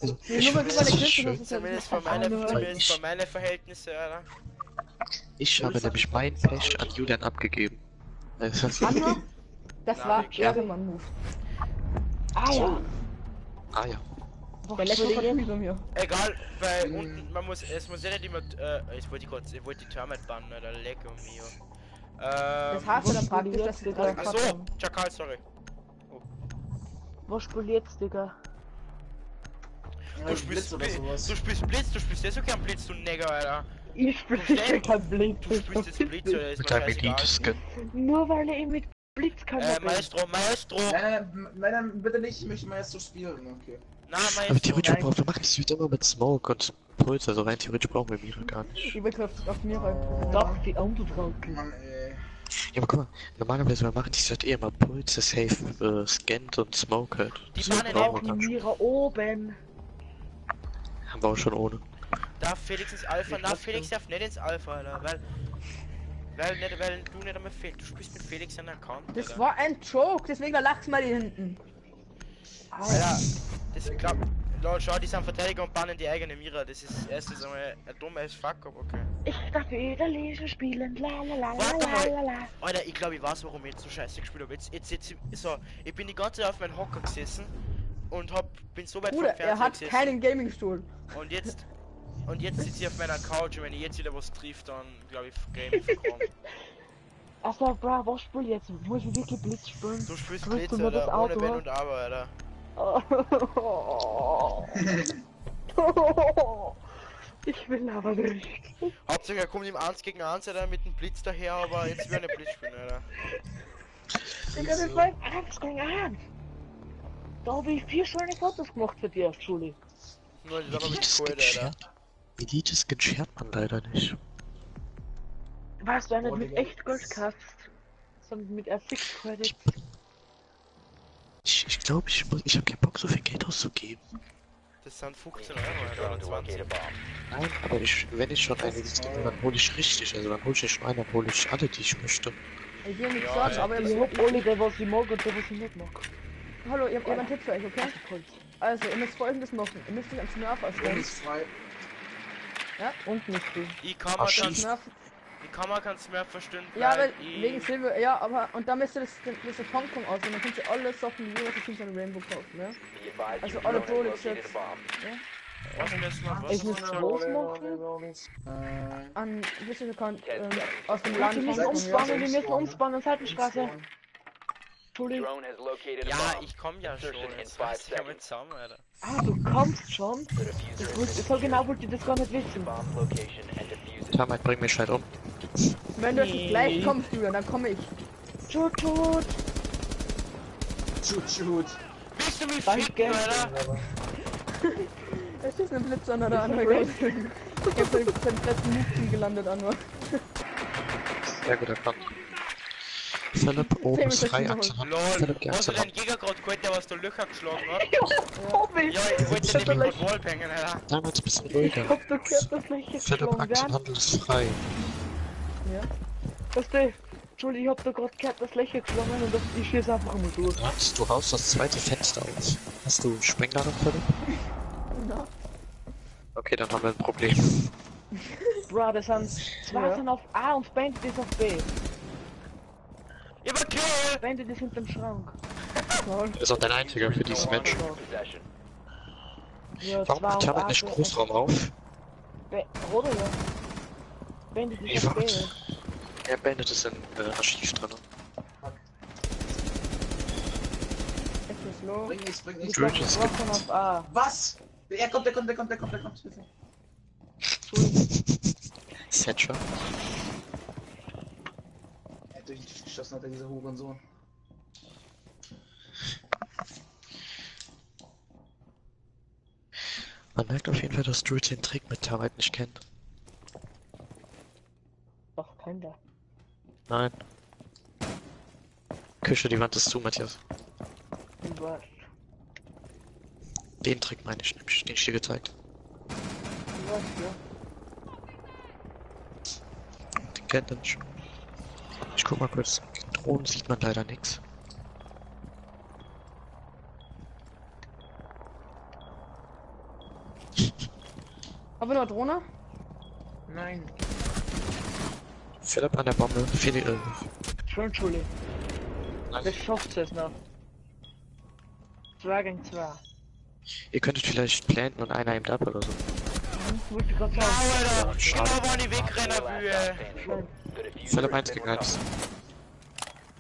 Also, Nee, ich nur du meine das Kiste ist ja Zumindest von meine, verfahren, zumindest ich- von meine Verhältnisse, Alter. Ich habe nämlich mein Pech an Julian abgegeben. Das? Das war. Ehrenmann-Move. Ah ja. Ah ja. Der letzte Verspiel bei mir. Egal, weil Mhm. unten, man muss, es muss ja nicht immer, äh, ich wollte die kurz, ich wollte die Termite bannen, Alter, lecker mio. Das Ähm, heißt ja dann praktisch, dass jetzt wir gerade achso, Chakal, sorry. Wo spielt jetzt, Digga? Ja, Du Blitz spielst, oder Blitz, sowas. du spielst Blitz, du spielst ja so gern Blitz, du Negger, Alter. Ich spiel Du sicher kein Blitz. Du spielst jetzt Blitz, oder ist mir scheißegal. Nur weil er eben mit Blitz kann. Äh, Maestro, Maestro! Nein, nein, nein, bitte nicht. Ich möchte so spielen. Okay. Na, Aber Maestro! theoretisch nein. brauchen wir machen es immer mit Smoke und Puls, also rein theoretisch brauchen wir Mira gar nicht. Ich begriff auf mir rein. Doch, die Unterfranken. Mann, ey. Ja, aber guck mal, normalerweise wir machen die halt eh immer Puls, Safe, äh, Scanned und Smoke halt. Die Deswegen Bahnen brauchen. Mira oben. Haben wir auch schon ohne. Darf Felix ins Alpha? Na, Felix darf nicht ins Alpha, Alter, weil. Weil, nicht, weil du nicht einmal fehlst. Du spielst mit Felix an der Account. Das Alter. war ein Joke, deswegen lachst mal die hinten. Alter, das glaub. Lol, schau, die sind Verteidiger und bannen die eigene Mira. Das ist erstens einmal ein dummes Fuck up, okay. Ich darf wieder lesen spielen. La la la la Warte la la la. Alter, ich glaube, ich weiß, warum ich jetzt so scheiße gespielt habe. Jetzt, jetzt, jetzt, so, ich bin die ganze Zeit auf meinen Hocker gesessen und hab, bin so weit Bruder, vom er Fernseher hat gesessen. keinen Gaming-Stuhl. Und jetzt, und jetzt sitze ich auf meiner Couch und wenn ich jetzt wieder was trifft, dann glaube ich, game ich vergraben. Also, bra, was spiel jetzt? Muss ich wirklich Blitz spielen? Du spielst Blitz, das Alter, ohne Auto? Wenn und Aber, Alter. Ich will aber nicht. Hauptsache er kommt im 1 gegen 1, Alter, mit dem Blitz daher, aber jetzt will er nicht Blitz spielen, Alter. Digga, das war eins gegen eins. Da hab ich vier schöne Fotos gemacht für dich, Schule. Nur die sind aber Elite-Skin Cold, Alter. Elite-Skin shared man leider nicht. Weißt du, nicht Oh, mit echt Gold kannst, sondern mit R6 Credit. Ich, ich glaube, ich muss, ich habe keinen Bock, so viel Geld auszugeben. Das sind 15 Euro oder 20. Nein, aber ich, wenn ich schon eine Liste nehme, dann hole ich richtig. Also dann hole ich nicht nur eine, dann hole ich alle, die ich möchte. Ich will nichts Ja, sagen, aber Ich ihr, hab alle, der was ich mag und der was ich nicht mag. Hallo, ihr, habt einen Tipp für euch, okay? Also, ihr müsst folgendes machen. Ihr müsst euch erstellen. ist frei. Ja? Und nicht du. Ich kann kann, Smurf. ich kann Smurf verstehen. Ja, weil wegen Silber, ja, aber und dann müsst ihr das, das das Hongkong aus, und dann könnt ihr alle Sachen, die jeweils in seinem Rainbow kaufen, ja? Also alle Prolix-Sets. Was müssen wir, was Ich muss müssen wir- groß machen. An Wissen Account ähm, aus dem Wir Land müssen Hongkong, ja? umspannen, wir müssen umspannen, Seitenstraße. Entschuldigung. Drone has located a Ja, ich komm ja schon. Jetzt dich aber seconds. zusammen, Alter. Ah, du kommst schon? Ich wusste, so genau wollte ich das gar nicht wissen. Termite bringt mich halt um. Wenn du jetzt Nee. gleich kommst, Julian, dann komme ich. Tschut, tschut. shoot, shoot. Willst du mich Danke. ficken, Alter? Es ist ein Blitz an der anderen Ich hab den letzten Move gelandet, Anwar. Sehr gut erkannt. Philipp, oben ist frei, Hand. Lol, Philipp, die hast du den Hand. Jäger gerade geholt, der was da Löcher geschlagen hat? Hab ich. Ja, ich wollte Das hat den er mit Wallpengen, Alter. Damals ein bisschen Ich ruhiger. hab doch gehört, dass Löcher Philipp, geschlagen werden. Achsenhandel ist frei. Ja. Weißt du, Entschuldigung, ich hab da gerade gehört, dass Löcher geschlagen und das, ich schieße einfach mal durch. Max, du haust das zweite Fenster auf. Hast du Sprengladung, Philipp? Ja. Okay, dann haben wir ein Problem. Bro, das sind zwei Ja. sind auf A und Bandit ist auf B. Überkill! Bandit ist hinterm Schrank. Ist auch dein einziger für diesen Menschen. Possession. Ja, Warum Termite A, nicht Großraum auf? Be oder ja? Bandit ist B. warte. Er beendet es in äh, Archiv drin. Es ist. Bring nichts, bring Ich nichts. ist Waffen auf A. Was? Er kommt, der kommt, der kommt, der kommt, der kommt. Bitte. Thatcher. Er hat durch den Tisch geschossen, hat er dieser Hurensohn. Man merkt auf jeden Fall, dass Druid den Trick mit Termite nicht kennt. Doch, kennt er. Nein. Küche, die Wand ist zu, Matthias. Weißt. Den Trick meine ich nämlich, den ich dir gezeigt. Weißt, ja. Den kennt er nicht. Ich guck mal kurz. Drohnen sieht man leider nichts. Haben wir noch Drohne? Nein. Philipp an der Bombe. Philipp, Schön, Schule. Das schafft es noch. 2 gegen 2. ihr könntet vielleicht planten und einer aimt ab oder so. Wollte ich gerade sagen. Alter! schade. Wo. Schön. The diffuser Philipp has 1 been gegen 1.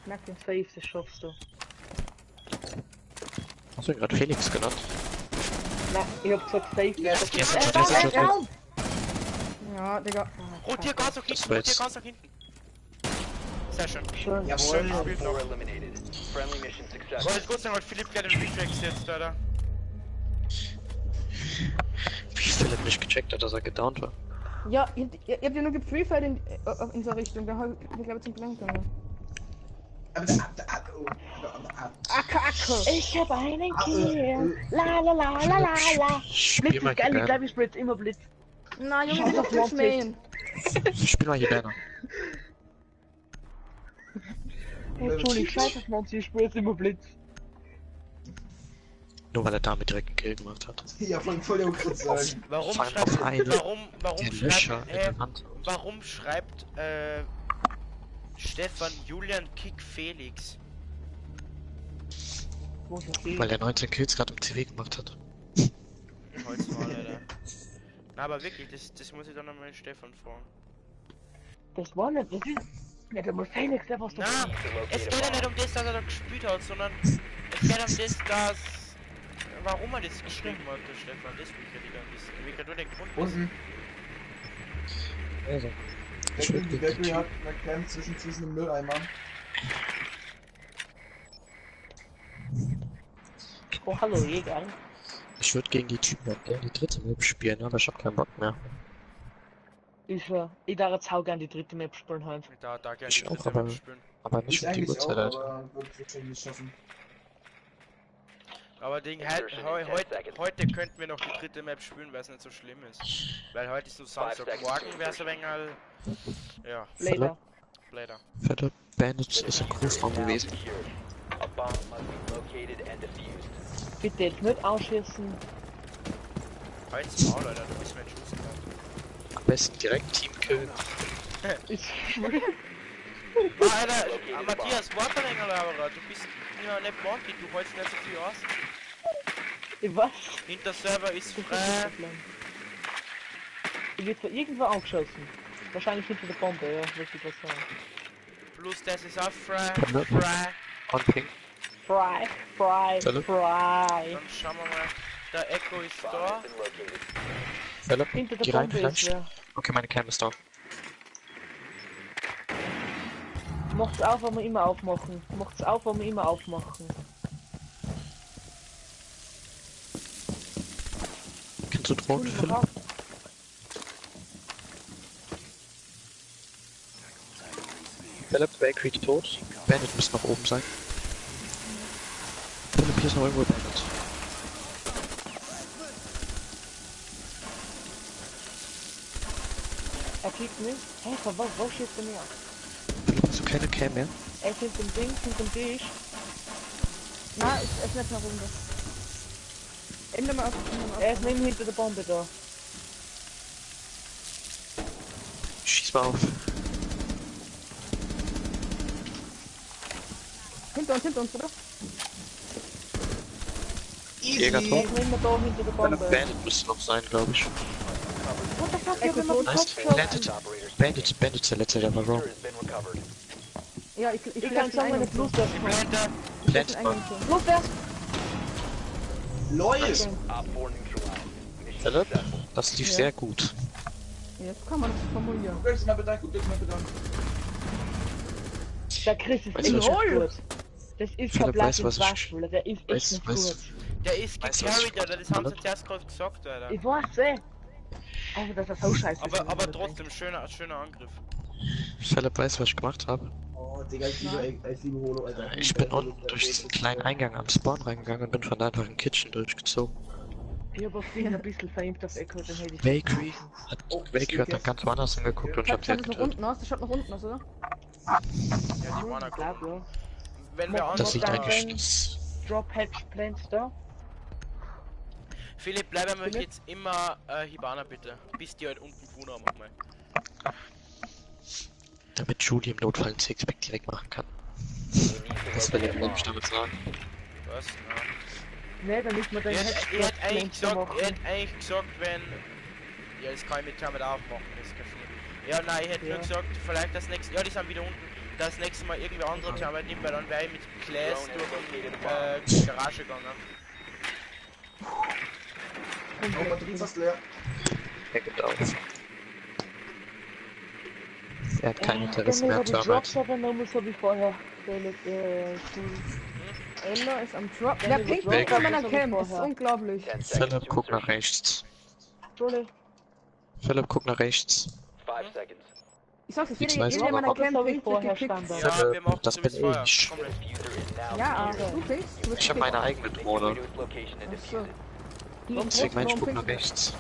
Merk den Safe, das schaffst du. Hast du ihn gerade Felix genannt? Nein, ich hab gesagt Safe. Ja, das schaffst du. das ist ja tot. Ja, Digga. Rotier ganz nach hinten, jetzt- ganz nach hinten. Sehr schön. Schön. Jawohl. Schön Op gespielt 4 noch. eliminated. Friendly mission Wollte successful. ich kurz sagen, weil Philipp gleich den Reflex jetzt, Alter. Wie Philipp nicht gecheckt hat, dass er gedownt war. Ja, ihr, ihr, ihr habt ja nur geprefired in, äh, in so Richtung. Da hab ich, ich glaube, zum Blank gegangen. Ich hab einen Kill. La la la la la la. Spiel Blitz ist geil, ich glaube, ich spiele jetzt immer Blitz. Na, Junge, Scheiß das auf. Main. Spiel mal Hibana. Entschuldigung, scheiß auf Monty, ich spiele jetzt immer Blitz. Nur weil er damit direkt einen Kill gemacht hat. Ja, voll, voll der Unkrit sagen. Warum schreibt, warum, warum schreibt, in äh, warum schreibt, äh, Stefan Julian Kick Felix? Wo ist das Weil er 19 Kills gerade im CW gemacht hat. Holz mal, Alter. Na, aber wirklich, das, das muss ich dann nochmal Stefan fragen. Das war nicht, das ist... Ja, der muss Felix, der was Na, es geht ja nicht um das, dass er da gespielt hat, sondern es geht um das, dass... Warum er das geschrieben hat, der Stefan, das will ich ja wieder wissen. Will gerade nur den Grund wissen. Also. Ich würd die Typ- hat eine Cam zwischen, zwischen dem Mülleimer. Oh, hallo, Jäger. Ich würde gegen die Typen halt gerne die dritte Map spielen, aber ich hab keinen Bock mehr. Ich, äh, ich darf jetzt auch gern die dritte Map spielen halt. Da, da gerne Ich die auch, dritte aber, Map spielen. aber nicht Ich mit die auch, Uhrzeit, Alter. aber ich nicht schaffen. Aber Ding, heu, Insertion heu, in 10 heute, heute könnten wir noch die dritte Map spielen, weil es nicht so schlimm ist. Weil heute ist nur Samstag, morgen wäre es ein wenig all... Ja, Later. leider. Philipp, Bandits ist im Großraum gewesen. secured. A bomb must be located and defused. Bitte jetzt nicht ausschießen. Halt's Maul, Alter, du bist mein Schuss. Am besten direkt Teamkill. Ist Ah, Alter, Matthias, warte ein wenig, aber du bist ja nicht Monkey, du holst nicht so viel aus. Was? Hinter Server ist ist frei. Ich wird von irgendwo angeschossen. Wahrscheinlich hinter der Bombe, ja, würde ich was sagen. Plus das ist auch frei. Frei. Ping. Fry, fry, Philipp? fry. Dann schauen wir mal. Der Echo ist da. Philipp, Hinter der geh rein Bombe ist vielleicht. ja. Okay, meine Cam ist da. Macht's auf, wenn wir immer aufmachen. Macht's auf, wenn wir immer aufmachen. Drohen, Mach Philipp? Philipp, Bakery tot. Bandit müsste noch oben sein. Philipp, hier ist noch irgendwo Bandit. Er kriegt mich. Hä, von wo, wo schießt er mir ab? Philipp, hast du keine Cam mehr? Er ist hinter dem Ding, hinter dem Tisch. Na, ich esse nicht nach runter. Ende mal auf. Ende mal auf. Er ist neben hinter der Bombe da. Schieß mal auf. Hinter uns, hinter uns, oder? Jäger Er tot. ist neben da hinter der Bombe. Bandit müsste noch sein, glaube ich. What the fuck, ich hab Echo immer tot. den Nice. Kopf geschossen. Bandit. Bandit, Bandit ist der letzte, der war wrong. Has been recovered. Ja, ich, ich, Ich lass kann den sagen, meine Eingang zu. Blutdurst Ich kommt. blende. Mission Philipp, das lief Ja. sehr gut. Jetzt kann man das formulieren. Mal mal. Der Chris ist Weißt echt gut. Das ist du, im was ich- Waschschule, der ist echt nicht gut. Der ist gecarried, Alter, das haben sie zuerst gerade gesagt, Alter. Ich weiß eh. Aber dass er so scheiße ist. Aber, aber trotzdem, schöner, schöner Angriff. Philipp, weißt du, was ich gemacht habe? Oh, Digga, ich liebe, ich liebe Holo, Alter. Ich bin unten durch diesen kleinen Eingang am Spawn reingegangen und bin von da einfach in Kitchen durchgezogen. Ich hab auf den ein bisschen veraimt auf Echo, den hätte ich Bakery hat, Oh, Bakery hat dann ganz woanders hingeguckt und ich hab sie schaut halt getötet. unten aus, das schaut nach unten aus, oder? Ja, die gut. bro. Wenn wir Das anders sieht dann- eigentlich Drop Hatch Plants da. Philipp, wir Philipp? jetzt immer äh, Hibana bitte. Bis die halt unten Bruno haben, mal. Damit Julie im Notfall einen Sixpack direkt machen kann. Das will ich nämlich damit sagen. Was? Ne, dann müssen wir den Er Hatch hat, er hat eigentlich gesagt, er hat eigentlich gesagt, wenn. Ja, das kann ich mit damit aufmachen, das ist kein Problem. Ja, nein, ich hätte nur Ja. gesagt, vielleicht das nächste. Ja, die sind wieder unten. Das nächste Mal irgendwie andere Arbeit nimmt, weil dann wäre ich mit Class durch die äh, Garage gegangen. Oh, Batterie fast leer. Er gibt auf. Er hat kein Interesse dann mehr wir Drops Termite. übernommen, so wie vorher. Philipp, äh, Ender ist am Drop. Der pinkt nicht von meiner Cam, das ist unglaublich. 10 seconds Philipp, to guck nach rechts. Philipp, guck nach rechts. 5 seconds. Ich sag's, jeder, jeder sind meiner Cam pinkt, vorher wird. Ja, Philipp, wir das bin ich. Ja, du wirst Ich habe gekickt. meine eigene Drohne. Deswegen warum guck nach rechts.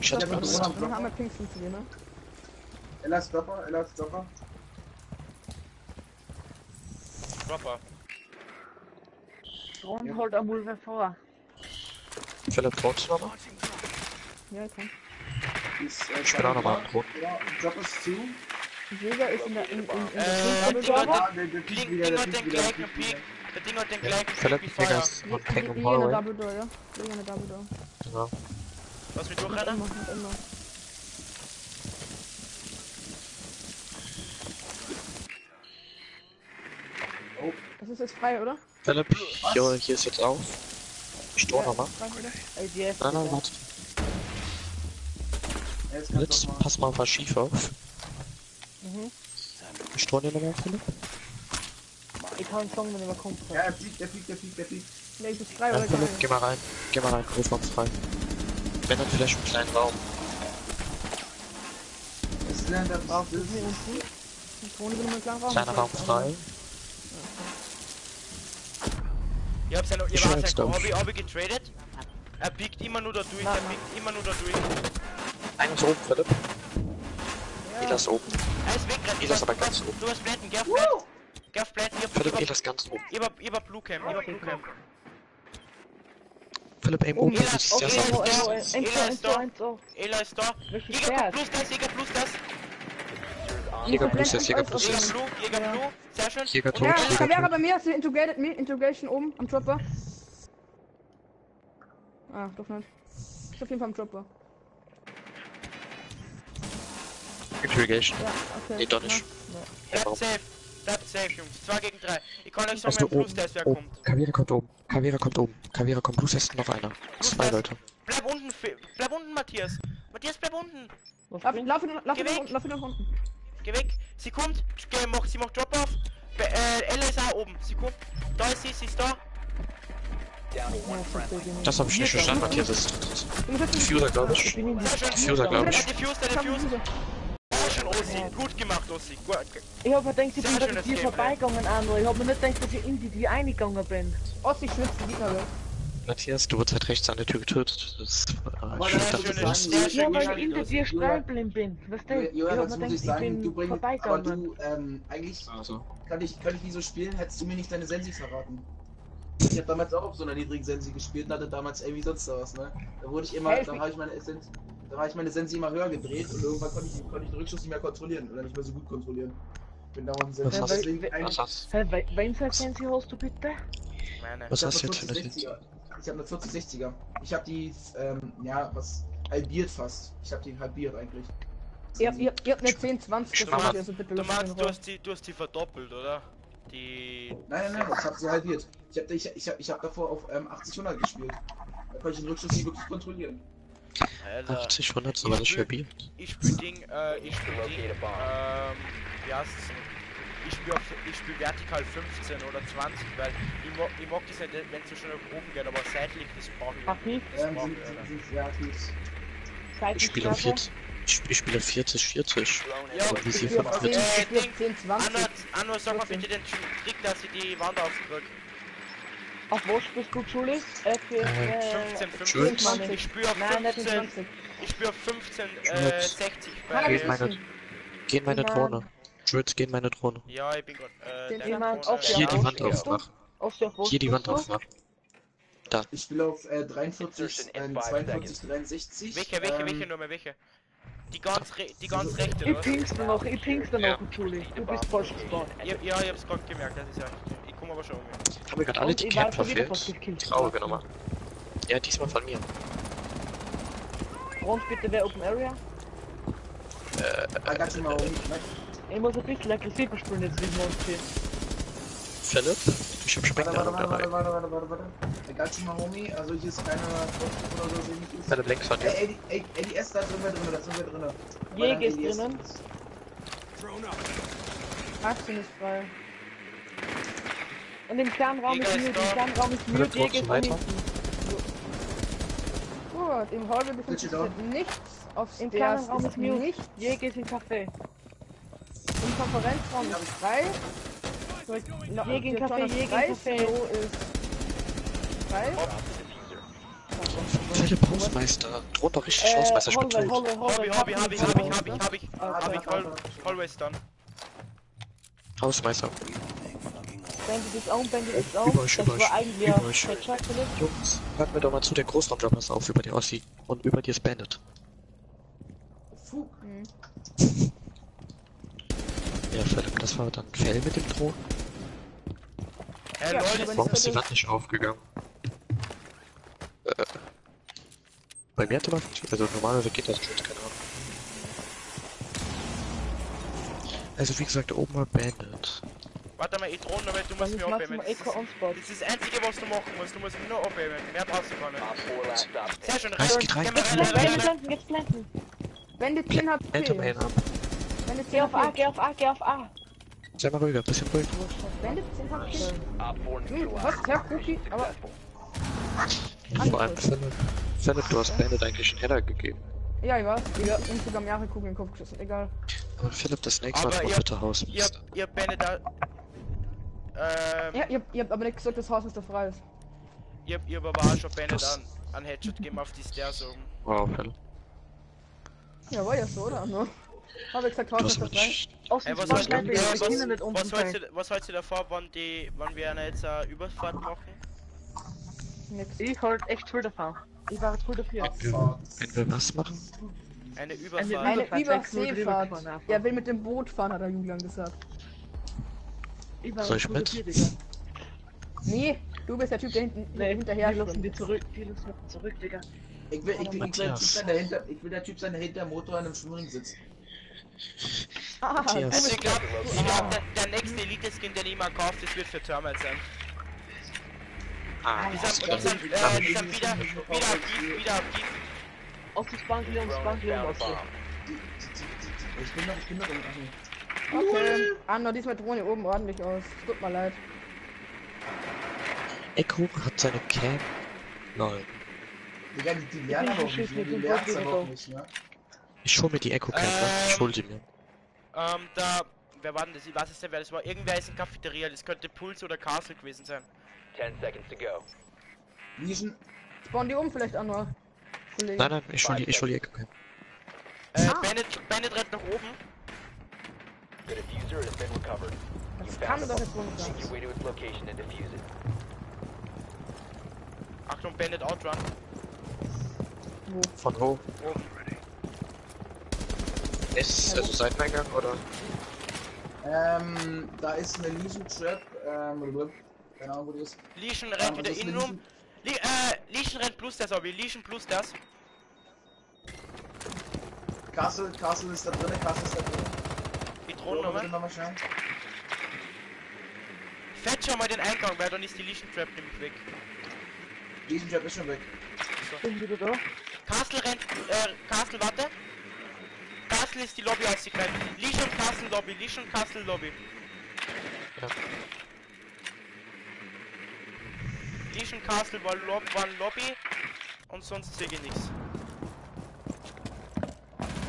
Ich Ja, hatte Ja, dann das dann haben wir Pinks ne? Ella ist Stopper, Ella ist Stopper. Dropper. Ron holt am Mulver vor. Philipp, drohst du nochmal? Ja, ich kann. Die ist, äh, Ich bin auch nochmal am Drohen. Ja, Drop ist zu. Jäger ist in der, in, in, in Äh, der Ding der, fliegt wieder, Ding der hat den gleichen. Peak. Der Ding hat den Ja, gleichen Peak Philipp, vorher. ist und Peng im in der Hallway. Double Door, ja? Jäger in der Double Door. Genau. Was mit Mit durchrennen? Emma, mit Emma. Oh. Das ist jetzt frei, oder? Philipp, hier, hier ist jetzt auf. Ich drohe Ja, nochmal. ist. Nein, nein, warte. Ja, Jetzt mal. pass mal auf was schief auf. Mhm. Ich drohe dir nochmal, Philipp. Ich kann sagen, wenn er kommt. Ja, er fliegt, er fliegt, er fliegt, er fliegt. Ja, ich bin frei, Ja, oder? Philipp, geh mal rein. Geh mal rein, Großraum frei. Wenn dann vielleicht einen kleinen Raum. Will mal klar Raum. Kleiner Raum frei. Ja ihr Ich war's weiß, ja, glaub hab ich. ich, hab ich getradet? Er biegt immer nur da durch, er biegt immer nur da durch. Einer ist oben, Philipp. Ela ist oben. Er ist weg, Ela ist aber ganz oben. Du hast Blätten, geh auf Blätten. Geh auf hab, Philipp, Ela ist ganz oben. ich hab Blue Cam, hab Blue Cam. Philipp, aim oben, Ela, siehst okay, sehr Ela sauber. ist Eins, da, Ela ist da, eins, Ela ist da. Welches Jäger Pferd? plus das, Jäger plus das. Jäger plus ist, Jäger plus Jäger ist. Blue, Jäger Blue, sehr schön. Jäger tot, Ja, Jäger Caveira tot. bei mir, sie integrated me, Integration oben am Dropper. Ah, doch nicht. Ist auf jeden Fall am Dropper. Interrogation. Ja, okay. Nee, doch nicht. Bleibt safe, bleibt safe, Jungs. 2 gegen 3. Ich kann euch sagen, du mein Plus? Test, wer kommt. Kavira kommt oben. Kavira kommt oben. Kavira kommt. Plus ist noch einer. Zwei Leute. Bleib unten, bleib unten, Matthias. Matthias, bleib unten. Lauf, lauf, lauf, lauf, Geh nach weg. unten, lauf nach unten. Geh weg. Sie kommt. Geh, mach, sie macht Drop off. Be äh, Ella ist auch oben. Sie kommt. Da ist sie, sie ist da. Das habe ich nicht verstanden, Matthias. Das ist Diffuser, glaube ich. Diffuser, glaube ich. Der Diffuse, der Diffuse. Sehr schön, Ossi. Gut gemacht, Ossi. Gut. Ich hab mir gedacht, ich bin schönes dir vorbeigegangen, Andro. Ich hab mir nicht gedacht, dass ich in die Tür eingegangen bin. Ossi schwitzt die weg. Matthias, du wurdest halt rechts an der Tür getötet. Das Äh, ich dachte, sehr. Ja, weil ich hinter dir streibeln bin. Du? Ich Johann, hab das muss ich ich sagen, du bringst, aber du, ähm, eigentlich Also. kann ich, kann ich nie so spielen, hättest du mir nicht deine Sensi verraten. Ich habe damals auch auf so einer niedrigen Sensi gespielt und hatte damals irgendwie sonst da was, ne? Da wurde ich immer, Hey, da habe ich meine Essenz, da habe ich meine Sensi immer höher gedreht und irgendwann konnte ich, konnte ich den Rückschuss nicht mehr kontrollieren oder nicht mehr so gut kontrollieren. Bin dauernd Sensi. Was hast du? Was hast Hä, we- wen für Fancy hast du bitte? Meine. Was Ich hab hast du jetzt für eine 4060er. Ich habe eine 4060er. Ich habe die, ähm, ja, was, halbiert fast. Ich habe die halbiert eigentlich. Ihr habt, ihr, ihr habt eine 10, 20, das Du wollt ihr meinst, so bitte meinst du, hast die, du hast die verdoppelt, oder? Die... Nein, nein, nein, ich habe sie halbiert. Ich habe ich, ich hab, ich hab davor auf ähm, 80 100 gespielt. Da konnte ich den Rückschuss nicht wirklich kontrollieren. Alter. 80, 100, so war das stabil. Ich spiel Ding, äh, ich spiel Ding, ähm, wie heißt es? Ich spiel, auf, ich spiel vertikal 15 oder 20, weil ich mag, ich mag das nicht, wenn es so schnell nach oben geht, aber seitlich, das brauche ich. Aktiv? Das Ähm, brauch ich. Ich spiele auf 40. Ich, ich spiele auf 40, 40. Ja, Und wie sie Ich spiel auf 10, 45. Äh, ich spiel Ding. auf 10, 20. Anno, sag mal bitte den Trick, dass ich die Wand aufdrück. Auf was bist du, Julie? Äh, für, Äh, äh, 15, 15, Schulz. 20. Ich spiel auf Nein, nicht 15, 20. ich spiel auf 15, äh, Schulz. 60 Kann er bei... nicht Geh meine, wissen. geh in meine Nein. Drohne. Jules, geh in meine Drohne. Ja, ich bin grad, äh, Den jemand auf der Hier die Wand aufmachen. Auf der Hier die Wand aufmachen. Ich spiele auf äh, 43, Insertion in ähm, five 42, 63. Welche, welche, ähm, welche Nummer, welche? Die ganz, re die ganz rechte, Ich dir noch, ich Ja. noch, Julie. Du bist falsch gespawnt. Ja, ja, ich hab's grad gemerkt, das ist ja. Ich komm aber schon um. Haben wir gerade alle die ich Cap verfehlt? Traurige Nummer. Ja, diesmal von mir. Brauchst bitte wer Open Area? You, Maomi. Nein, Ich muss ein bisschen aggressiver spielen jetzt, wie wir uns hier. Philipp, ich hab Warte, warte, Specknahrung warte, dabei. warte, warte, warte, warte. I got you, Maomi. Also hier ist keine Vorschrift oder so, sehe ich nicht. Philipp, links von dir. Ey, ey, ey, ADS, da ist irgendwer drin, da ist irgendwer drin. Jäger ist drinnen. 18 ist frei. Und im kleinen Raum ist da. im kleinen Raum ist mute, Jäger ist unten. Gut, im Hallway befindet sich Switch it nichts. Auf Im Stairs kleinen Raum ist nichts. Jäger ist im Café. Im Konferenzraum ist frei. No, Jäger im der Café, frei. im Café. Ist frei. Philipp, Hausmeister. Droht doch richtig Äh, Hausmeister, ich bin tot. Hobby. Hobby, hab ich, hab ich, hab ich, hab ich, hab ich, Always done. Hausmeister. Bandit ist on, Bandit ist on. Über euch, über euch, über euch. Jungs, hört mir doch mal zu, der Großraumjob ist auf über die Ossi. Und über dir ist Bandit. Fug. Philipp, das war dann Fell mit dem Drohnen. Äh, Ja, Leute, Warum nicht ist die Wand nicht aufgegangen? Äh, bei mir hat die Wand, also normalerweise geht das schon, keine Ahnung. Also wie gesagt, oben war Bandit. warte mal, ich noch, weil du musst Das ist mir maximal Das ist, das Einzige, was du machen musst. Du musst mich nur abheben. Mehr brauchst du gar nicht. Op 4 last stop Sehr schön, Rein, geht rein. Jetzt blenden, blenden, jetzt blenden. Bandit 10 HP. Ab. Bandit Geh 10 auf A, geh auf A, geh auf A. Sei mal ruhiger, bisschen ruhig. Bandit 10 HP. Op 4 Hm, neutralized. was? Herr Cookie? Aber. Vor allem Philipp. Philipp, du hast Bandit eigentlich einen Header gegeben. ja, ich weiß. Ich hab ihm sogar mehrere Kugeln in den Kopf geschossen. Egal. Aber Philipp, das nächste Mal Aber mach ihr- Ihr, ihr Bände da... Ähm, Ja, ihr, ihr habt aber nicht gesagt, dass Haus ist der frei ist. Ich hab, ich hab aber auch schon Bennett an, an Headshot gegeben auf die Stairs oben. Wow, Phil. Ja, war ja so, oder? Hab ich gesagt, haut Du das rein. Ey, dem was, wir jetzt, wir können nicht was, was, hältst du, was hältst du davor, wann, die, wann wir eine jetzt eine Überfahrt machen? Nix. Ich halt echt voll davon. Ich war voll dafür. Wenn wir was machen? Eine Eine Überfahrt. Eine Minuten Überseefahrt. rübergefahren einfach. Er will mit dem Boot fahren, hat er Julian gesagt. Ich war Soll ich mit? dafür, Digga. Nee, du bist der Typ, der hinten Nee, hinterher die lassen die zurück, die lassen wir zurück, Digga. Ich will, ich, will, ich, will der typ sein, der hinter, ich will der Typ sein, der hinter dem Motor an einem Schwimmring sitzt. Ah, Also ich glaube, ich glaub, der, der nächste Elite-Skin, den ich mal kaufe, das wird für Thermal sein. Ah, Die sind, die sind, ich- äh, die sind wieder, wieder aktiv, wieder aktiv. Aus dem Spanglion, Drone has Spanglion found a aus bomb. Ich bin noch, ich bin noch im Okay, Anna, diesmal Drohne oben ordentlich aus. Tut mir leid. Echo hat seine Cam. Nein. Digga, die, die lernen aber auch nicht, ich die bin lernen aber auch wieder nicht, ne? Ich hol mir die Echo Cam, ne? Ähm. Ich hol sie mir. Ähm, da, wer war denn das? Ich weiß es nicht, wer das war. Irgendwer ist in Cafeteria, das könnte Pulse oder Castle gewesen sein. 10 seconds to go. Nischen, Spawn die um vielleicht, Anna. Kollege. Nein, nein, ich hol die, ich hol die Echo Cam. Äh, Ah. Bennett, Bennett rennt nach oben. The diffuser has been recovered. Das kann doch nicht sein. Achtung, Bennett outrun. Wo? Von wo? Oben. Ist also Seiteneingang oder? ähm, da ist eine Legion Trap, ähm, keine Ahnung, wo die ist. Legion rennt wieder in rum. Le äh, Legion rennt plus das, Hobby. Legion plus das. Castle, Castle ist da drin, Castle ist da drin. Die Drohnennummer. nochmal schauen. Fetch schon mal den Eingang, weil dann ist die Legion Trap nämlich weg. Legion Trap ist schon weg. Bin wieder da. Castle rennt, äh, Castle, warte. Castle ist die Lobby ausgegangen. Legion Castle Lobby, Legion Castle Lobby. Ja. Legion Castle war, Lob war ein Lobby und sonst sehe ich nichts.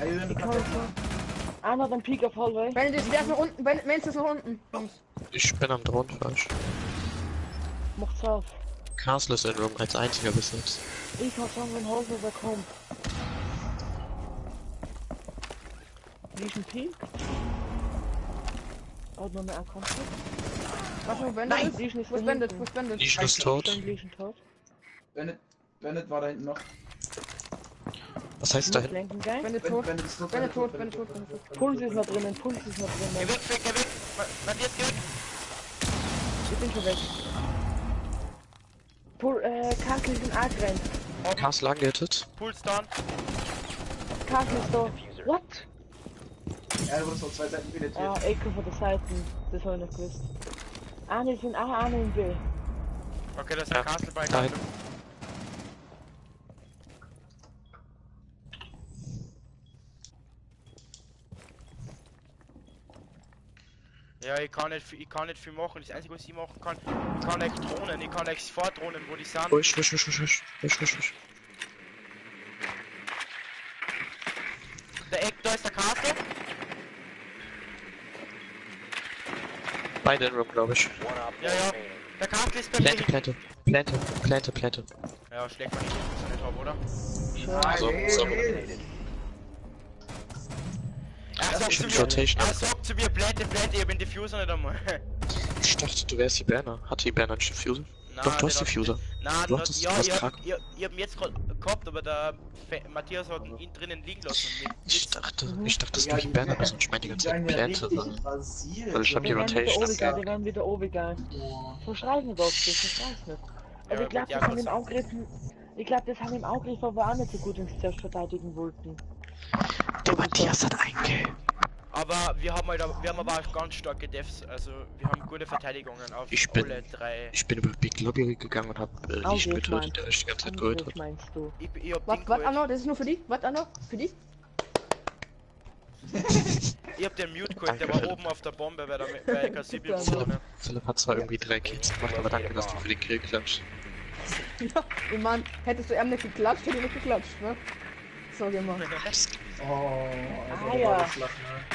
Du. Einer beim Peak auf Hallway. Wenn das wär's nach unten, wenn wenn es nach unten. Ich bin am Drohnen falsch. Macht's auf. Castle ist in Room als einziger bis jetzt. Ich kann sagen, wenn Hallway wer Hat noch mehr erkannt. Warte, wo Bandit Nein, ist? Legion ist Wo ist da Bandit? ist Bandit? Legion ist tot. Legion tot. Bennett, Bennett war da hinten noch. Was heißt da hinten? Bandit Bennett, tot. Bennett ist tot, Bandit tot, Bandit tot, Bennett Bandit tot. Puls ist noch drinnen, Puls ist noch Geh drinnen. weg, weg, geh weg. Matthias, geh weg. Ich bin schon weg. Pul äh, Castle ist in A gerannt. Castle angehittet. Puls down. Castle ist da. What? Ja, du wurdest auf zwei Seiten penetriert. Ah, Echo von der Seite. Das habe ich nicht gewusst. Eine ist in A, eine in B. Okay, das ist Ja, der Castle bei. Castle. Ja, ich kann nicht, viel- ich kann nicht viel machen. Das Einzige, was ich machen kann, ich kann echt drohnen. Ich kann echt vordrohnen, wo die sind. Ruhig, ruhig, ruhig, ruhig, ruhig, ruhig, ruhig, ruhig. Der Eck, da ist der Castle. Beide in Room, glaube ich. Ja, ja. Der Castle ist bei Plante. Plante, Plante, Plante, Plante. Ja, schlägt man nicht, nicht hab, oder? Ah, So. Er sagt Ich zu mir, er sagt zu mir, Plante, Plante, ich hab den Diffuser nicht einmal. Ich dachte, du wärst die Banner. Hatte die Banner nicht Diffuser? Doch, du hast Diffuser. Nein, Du hattest ja, was ich hab, tragen. ich, ich hab ihn jetzt gerade gehabt, aber der Fe Matthias hat ihn drinnen liegen lassen. Ich dachte, ich dachte, dass Ja, du die die- Banner bist und ich meine die ganze Zeit Plante. weil- ich hab Die Rotation. die werden wieder oben Boah. So schreiben wir das, das weiß nicht. Ja, Also ich glaube, ja, das haben im Angriffen. Ich glaube, das haben im Angriff aber auch nicht so gut ins Zuerst verteidigen wollten. Der Matthias hat einen Kill. Aber wir haben halt, wir haben aber auch ganz starke Devs, also wir haben gute Verteidigungen auf Ich bin- alle drei. Ich bin über Big Lobby gegangen und hab äh, Angriff getötet, der ist die ganze Zeit geholt hat. meinst du? Ich, ich hab Was, was. Anna? Das ist nur für dich? Was, Anna? Für dich? Ich hab den Mute geholt, der war oben auf der Bombe bei der bei Sibyl Philipp. Philipp hat zwar irgendwie drei Kills gemacht, aber danke, dass du für den Kill klatschst. Ja, ich mein, hättest du ihm nicht geklatscht, hätte ich nicht geklatscht, ne? So, mal. Oh, also Ah, der ja. war so flach, ne?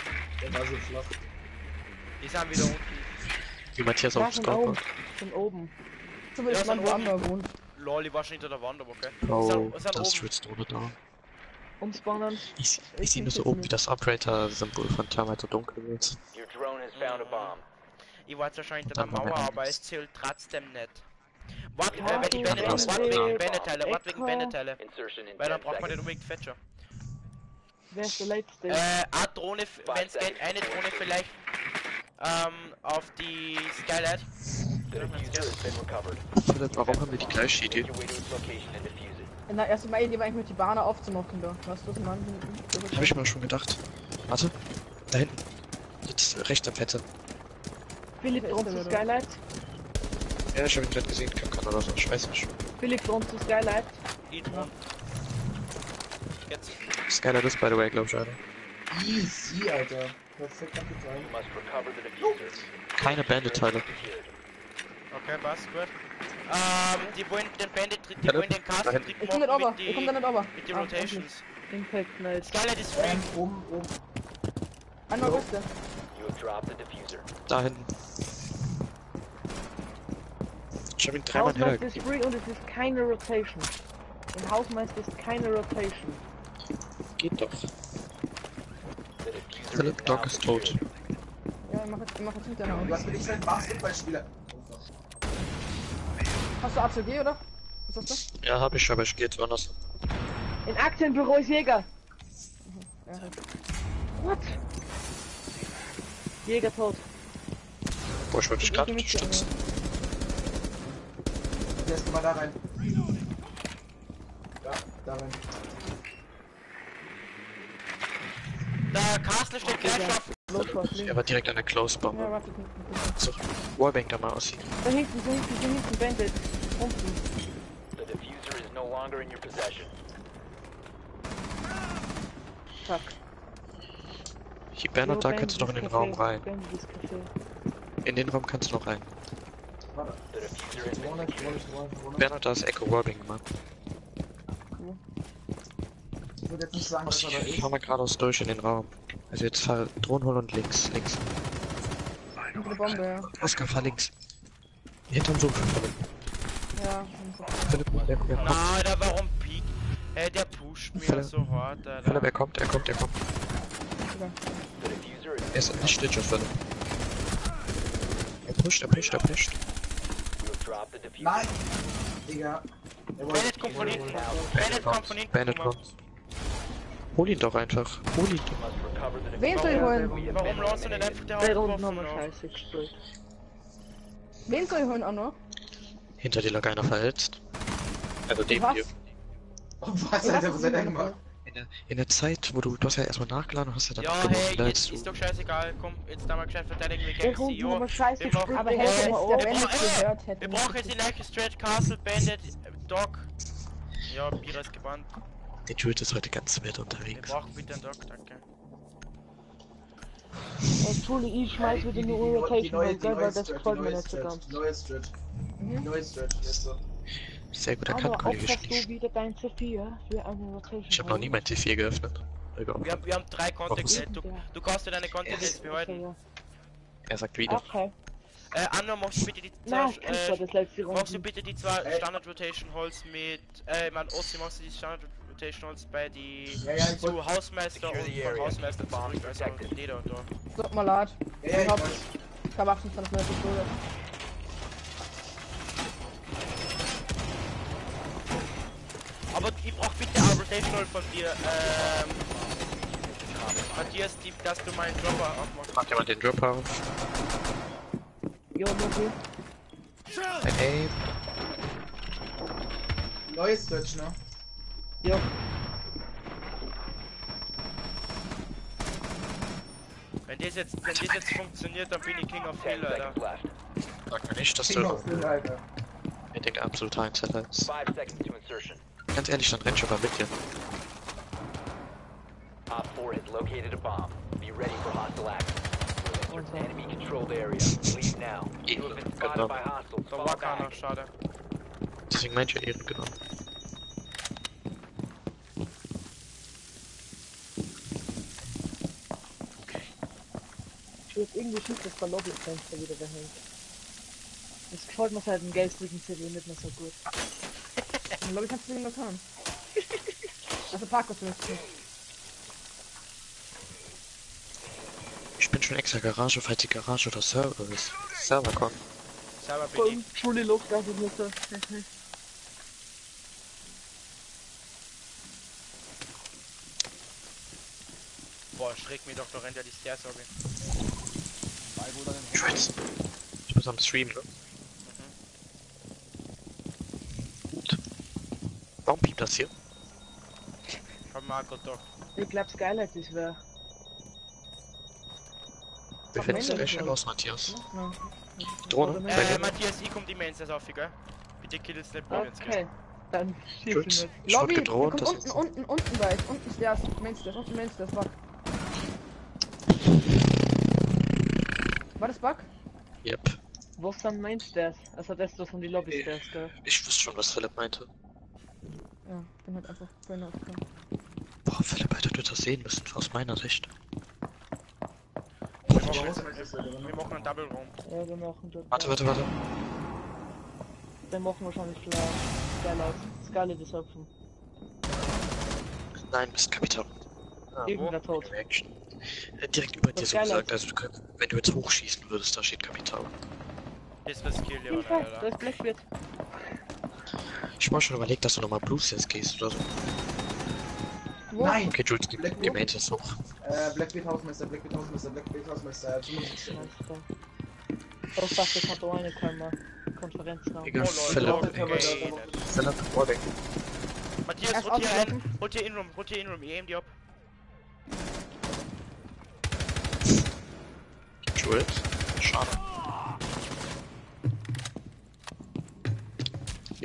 Der war so flach. Die sind wieder unten. Wie Matthias Ja, auf oben. macht. Von oben. Ich Ja, mal von wo oben. Anna wohnt. Lol, ich war schon hinter der Wand, aber okay. Oh, sind, sind das schwitzt ohne da. Umspawnen. Ich, ich sehe nur so oben, wie das Operator-Symbol von Terminator dunkel wird. Your drone has found a bomb. Ich war zwar schon hinter der Mauer, aber es zählt trotzdem nicht. Warte, Ja, äh, wenn du Bände, bist warte wegen der Bändeteile, warte wegen. Insertion in Weil dann 10 braucht man seconds. unbedingt Fetcher. Wer ist der letzte? Äh, eine Drohne, wenn es geht, eine Drohne vielleicht ähm, auf die Skylight. Warum haben wir die gleiche Idee? Na, erst mal Idee war eigentlich mit die Bahne aufzumachen da. Weißt du, was man. Hab ich mir schon gedacht. Warte, da hinten. Jetzt rechts am Fette. Philipp drum der zu wieder? Skylight. Ja, ich hab ihn gerade gesehen, kann kann oder so, ich weiß nicht. Philipp drum zu Skylight. Drohne. Jetzt. Skylight ist by the way, glaub ich, Alter. Easy, Alter. Perfekt the diffuser. Keine Bandit-Teile. Okay, passt, gut. Ähm, die wollen den Bandit, die wollen den hinten. Trick Ich komm nicht over, mit ich komm da die, nicht over. mit die Ah, Rotations. Impact Night. Skylight ist free. Oben, oben. Einmal. Rüste. You have dropped the diffuser. Da hinten. Ich hab ihn dreimal Hausmeister ist free und es ist keine Rotation. Im Hausmeister ist keine Rotation. Geht doch. Philipp, Doc ist tot. Ja, ich mach jetzt, ich mach jetzt hinterher noch. hast mir nicht ein Basketballspieler. Hast du ACG oder? Was hast du? Ja, hab ich, aber ich geh jetzt woanders. In Aktienbüro ist Jäger. Ja. What? Jäger tot. Boah, ich wollte dich Ich gerade unterstützen. Der ist mal da rein. Ja, da rein. Der Castle steht gleich Er war direkt an der Close-Bombe. Ja, warte. So, Wallbang da mal aussieht. Da hinten, da hinten, da hinten, Bandit. Unten. The diffuser is no longer in your possession. Fuck. Hier, Bernhard, da kannst du noch in den Raum rein. In den Raum kannst du noch rein. Bernhard, da ist Echo Wallbang gemacht. Ich würde jetzt nicht sagen, dass er da Ich ist. fahr mal geradeaus durch in den Raum. Also jetzt fahr Drohnen holen und links, links. Hinter der Bombe, ja. Oskar, fahr links. Hinterm Sofa, Philipp. Ja, Philipp, der, der kommt. Na, Alter, warum piek? Hey, der pusht mir Philipp. so hart, Philipp, Alter. er kommt, er kommt, er kommt. Er ist nicht Stitcher, Philipp. Er pusht, er pusht, er pusht. You have dropped the diffuser. Nein! Digga. Bandit kommt von hinten. Bandit kommt von hinten. Bandit kommt. Hol ihn doch einfach. Hol ihn doch. Wen soll ich holen? Warum lässt du eliminated. einfach der wir noch? scheiße gespielt. Wen soll ich holen, Anno? Hinter dir lag einer verletzt. Also Was? dir. Oh, was, Alter, was hat er gemacht? In der, in der Zeit, wo du, du hast ja erstmal nachgeladen und hast ja dann Ja, hey, da jetzt ist du... doch scheißegal. Komm, jetzt da mal gescheit verteidigen wir gegen CEO. wir scheiße Wir brauchen-. Aber wir hätten der oben- Bandit brauchen- gehört, hätte Wir brauchen jetzt die gleiche Strat, Castle, Bandit, Dog. Ja, Bier ist gebannt. Der Jules ist heute ganz wild Wir unterwegs. brauchen bitte einen Dog, danke. Tuli, ich schmeiß wieder die, eine Rotation, neue, weil das mir neue nicht so ganz. die neue Strat. Mhm. Neue Strat, jetzt so. Sehr gut Aber erkannt, Kollege opferst du Schnisch. wieder dein C4 für eine Rotation? Ich habe noch nie mein T4 geöffnet. Egal. Wir haben, wir haben drei. Warum? Du, du kannst dir deine Okay, behalten. ja. Er sagt wieder. Okay. Äh, Anna, machst du bitte die zwei, letzte machst du bitte die zwei. Standard Rotation Holz mit, äh, mein Ossi, machst du die Standard Rotation Holz bei die, Ja, ja, ich zu Hausmeister und von. Hausmeister zurück, also. Leder und da. Tut mir leid. Ja, ja, ich hab-. Ich hab 28 Minuten Aber ich brauch bitte eine Rotation Holz von dir, ähm, Matthias, die, dass du meinen Dropper aufmachst. Macht jemand den Drop auf? Jo, Mutti. Ein Aim. Neue Strat, ne? Jo. Wenn das jetzt, wenn das jetzt funktioniert, dann bin ich King of 10 Hill, Alter. Sag mir nicht, dass King du of Hill, Alter. mit den absolut Einzeller ist. 5 seconds to insertion. Ganz ehrlich, dann renn schon mal mit dir. Op 4 has located a bomb. Be ready for hostile action. Enter an enemy controlled area. Leave now. You have been spotted by hostiles. Da war keiner, schade. Deswegen mein ich ja Ehren genommen. Ich würde irgendwie schief, dass der Lobbyfenster wieder behängt. Das gefällt mir seit dem gestrigen CD nicht mehr so gut. In der Lobby kannst du irgendwas haben. Also zumindest nicht. Ich bin schon extra Garage, falls die Garage oder Server ist. Server kommen. Selber bin ich. Entschuldigung, dass ich nicht so. Boah, schreck mir doch noch hinter die Stairs, okay. Ich weiß. Ich muss am Stream, ne? Warum piept das hier? Komm, Marco, doch. Ich glaub, Skylight ist wer. Wir finden es Main gleich ist schnell er. aus, Matthias. Ja. Drohne? Bei Äh? Matthias, ich komm die Mains das auf, gell? Bitte kill jetzt nicht Bullet. Okay. Dann schießen wir. Lobby, gedroht, kommt dass unten, unten, unten bei, unten Stairs, Mainstairs, unten Mainstairs, Bug. War das Bug? Yep. Wo sind Mainstairs? Also das was von die Lobby Stairs, gell? Ich wusste schon, was Philipp meinte. Ja, bin halt einfach Burnout gekommen. Boah, Philipp hätte du das sehen müssen, aus meiner Sicht. Wir machen, wir machen einen Double Raum. Ja, wir machen das. Warte, warte, warte. Wir machen wahrscheinlich klar. Skylight. Skylight ist offen. Nein, bist Kapitän. Ah, Irgendwer tot. Äh, direkt über dir so gesagt, also du könnt, wenn du jetzt hochschießen würdest, da steht Kapitän. Das was Kill, lieber Hilfe, da Alter. ist Blackbeard. Ich war schon überlegt, dass du nochmal Blue Stairs gehst oder so. Nein! Okay, Jules, die, die Main ist hoch. Äh, Blackbeard Hausmeister, Blackbeard Hausmeister, Blackbeard Hausmeister, 75 Ich dachte, ich hatte eine Kammer. Konferenz noch. Egal, Oh, Philipp. Philipp, Warbeck. Matthias, rotier ein, rotier in-room, rotier in-room, ich aim die ab. Jules. Schade.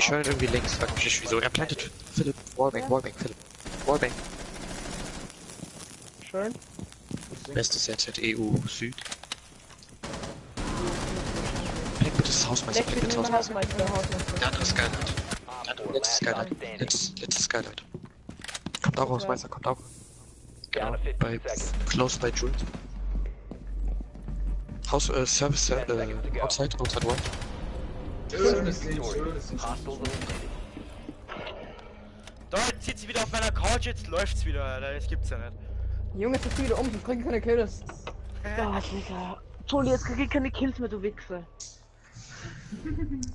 Ich höre ihn irgendwie links, frag mich nicht wieso. Er plantet Philipp, Wallbang, Wallbang, Philipp. Wallbang. Schön. Bestes RZ EU Süd. Plank bitte das Hausmeister, plank bitte das Hausmeister. Der andere Skylight. Der andere letzte Skylight. Letztes, letztes Skylight. Kommt auch Hausmeister, kommt auch. Genau, bei, close bei Jules. Haus, äh, Service, äh, outside, outside one. Schönes Ding, schönes Ding. Da, jetzt sitzt sie wieder auf meiner Couch, jetzt läuft's wieder, Alter, das gibt's ja nicht. Junge, jetzt ist wieder um, ich kriege keine Kills. Digga. Entschuldigung, jetzt krieg ich keine Kills mehr, du Wichser.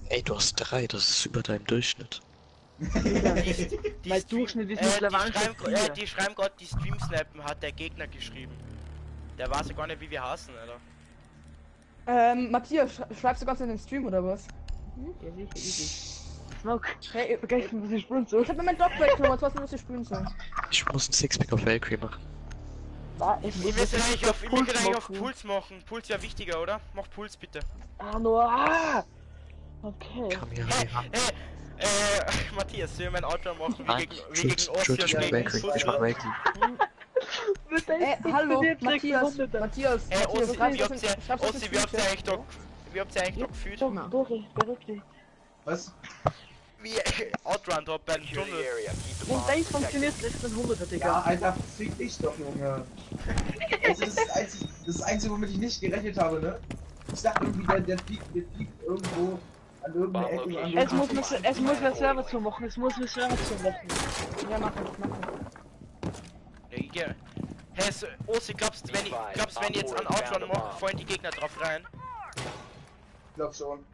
Ey, du hast drei, das ist über deinem Durchschnitt. Mein Durchschnitt ist Äh, die mittlerweile äh, die schreiben gerade, die Stream-Snappen hat der Gegner geschrieben. Der weiß ja gar nicht, wie wir hassen, Alter. Ähm, Matthias, sch schreibst du ganz in den Stream oder was? Ja, sicher, easy. Smoke. Hey, Vergessen, was ich soll. ich hab mir mein Dogbreak genommen, was muss ich spielen sollen? Ich muss einen Sixpack auf Valkyrie machen. Da, ich Wir müssen eigentlich auf, Puls eigentlich auf machen. Puls machen. Puls wäre wichtiger, oder? Mach Puls bitte. Ah, nur. Ah! Okay. Kam hier Hey, hey, äh, Matthias, wir mein Auto machen? Wie Nein, gegen, wie gegen mach gegen Valkyrie, ich mach? Valkyrie. Ey, hallo, Matthias, Matthias, Ey, Matthias, Ossi, schreibst wie du habt das ihr, in- schreibst du das in Ossi, wie habt wie habt ihr eigentlich da gefühlt? Beruhig dich. Was? Wie, Outrun da beim Tunnel. Und das funktioniert 1600er, Ja, Digga. Alter, fick dich doch, Junge. Also, das, ist das, Einzige, das ist das Einzige, womit ich nicht gerechnet habe, ne? Ich dachte irgendwie, der, der fliegt, der fliegt irgendwo an irgendeiner Ecke. An Es muss, mir, es muss mir Server zu machen, es muss mir Server zu machen. Ja, mach ich, mach ich. Ja, Hey, so, Ossi, glaubst du, wenn ich, glaubst wenn ich jetzt an Outrun mache, fallen die Gegner drauf rein? Ich glaub schon.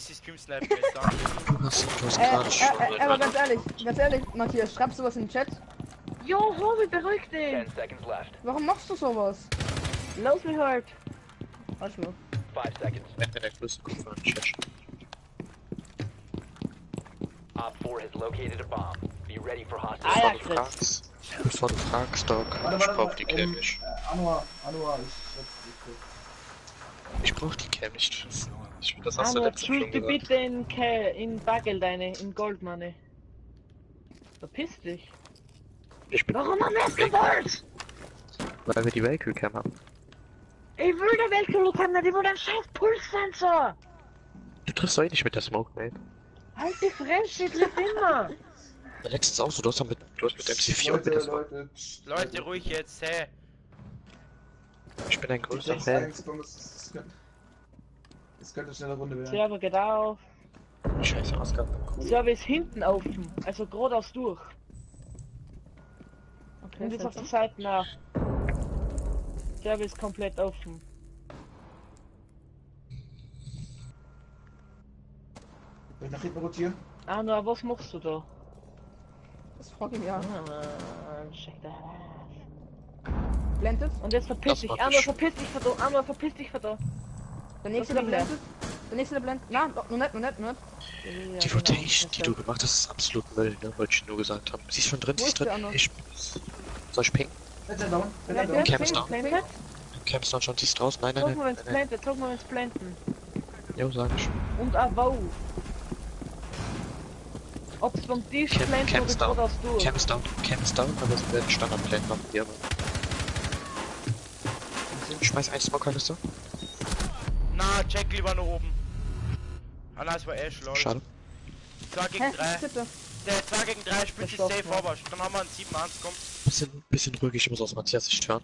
Sie da. Du hast, du hast Äh, gerade schon. äh, äh, aber ganz ehrlich, ganz ehrlich, Matthias, schreibst du was in den Chat? Jo, Hori, beruhig dich. Ten seconds left. Warum machst du sowas? Lass mich halt. Arschloch. Five seconds. Wenn der Größe kommt von den Chat. Op 4 has located a bomb. Be ready for hostile Ah, ja, Bevor du fragst, Doc, Warte, ich warte, brauch warte. die Ähm, Cam nicht. äh, Anwar, Anwar, ich. Ich brauch die Cam nicht. Ich, das hast du schon schuld die gesagt. bitte in, Ke in Bargeld eine, in Goldmoney. Verpiss dich. Ich bin Warum haben wir es gewollt? Weil wir die Valkyrie Cam haben. Ich will der Weltkolokan nicht, ich will einen scheiß Pulssensor. Du triffst doch eh nicht mit der Smoke, mate. Halt die Fresse, ich triff immer. Letztens auch so, du hast, mit, du hast mit MC4 und Leute, mit der Smoke. Leute, Leute, ruhig jetzt, hey. Ich bin ein Die sechs Fan. Könnte, das könnte schnell eine Runde werden. Server geht auf. Scheiße, Ausgaben. Service hinten offen, also geradeaus durch. Okay, Und jetzt auf der Seite nach. Service komplett offen. Ich nach hinten rotieren? Anna, was machst du da? Das frag ich mich an. Ah, check. Blendet. Und jetzt verpiss dich, ich. verpiss dich da, Anna, verpiss dich da. Der nächste, der blendet. Der nächste, der blendet. Na, noch nicht, noch nicht, noch nicht. Ja, Die genau, Rotation, die du gemacht hast, ist absolut Müll, ne? Wollte ich nur gesagt haben. Sie ist schon drin, sie ist drin. Ich. Soll ich ping? Fenster down, Ja, Fenster der down. Cam ist down. Planted? Cam ist noch schon, sie ist draußen. Nein, nein, nein. mal, nein, wenn's plantet, sag mal, wenn's planten. Jo, sag ich. Und wo. Ob's vom Tisch plantet oder down. geradeaus durch. Cam ist down. Cam ist down, aber sie werden Standardplan machen, die aber. Schmeiß ein Smoke-Kanister. Na, check lieber nach oben. Ah, nein, es war Ash, lol. Schade. 2 gegen Hä? 3. Bitte. Der 2 gegen 3 spielt sich safe vorwärts. Dann haben wir einen 7 1 komm. Bisschen, bisschen ruhig, ich muss aus Matthias nicht hören.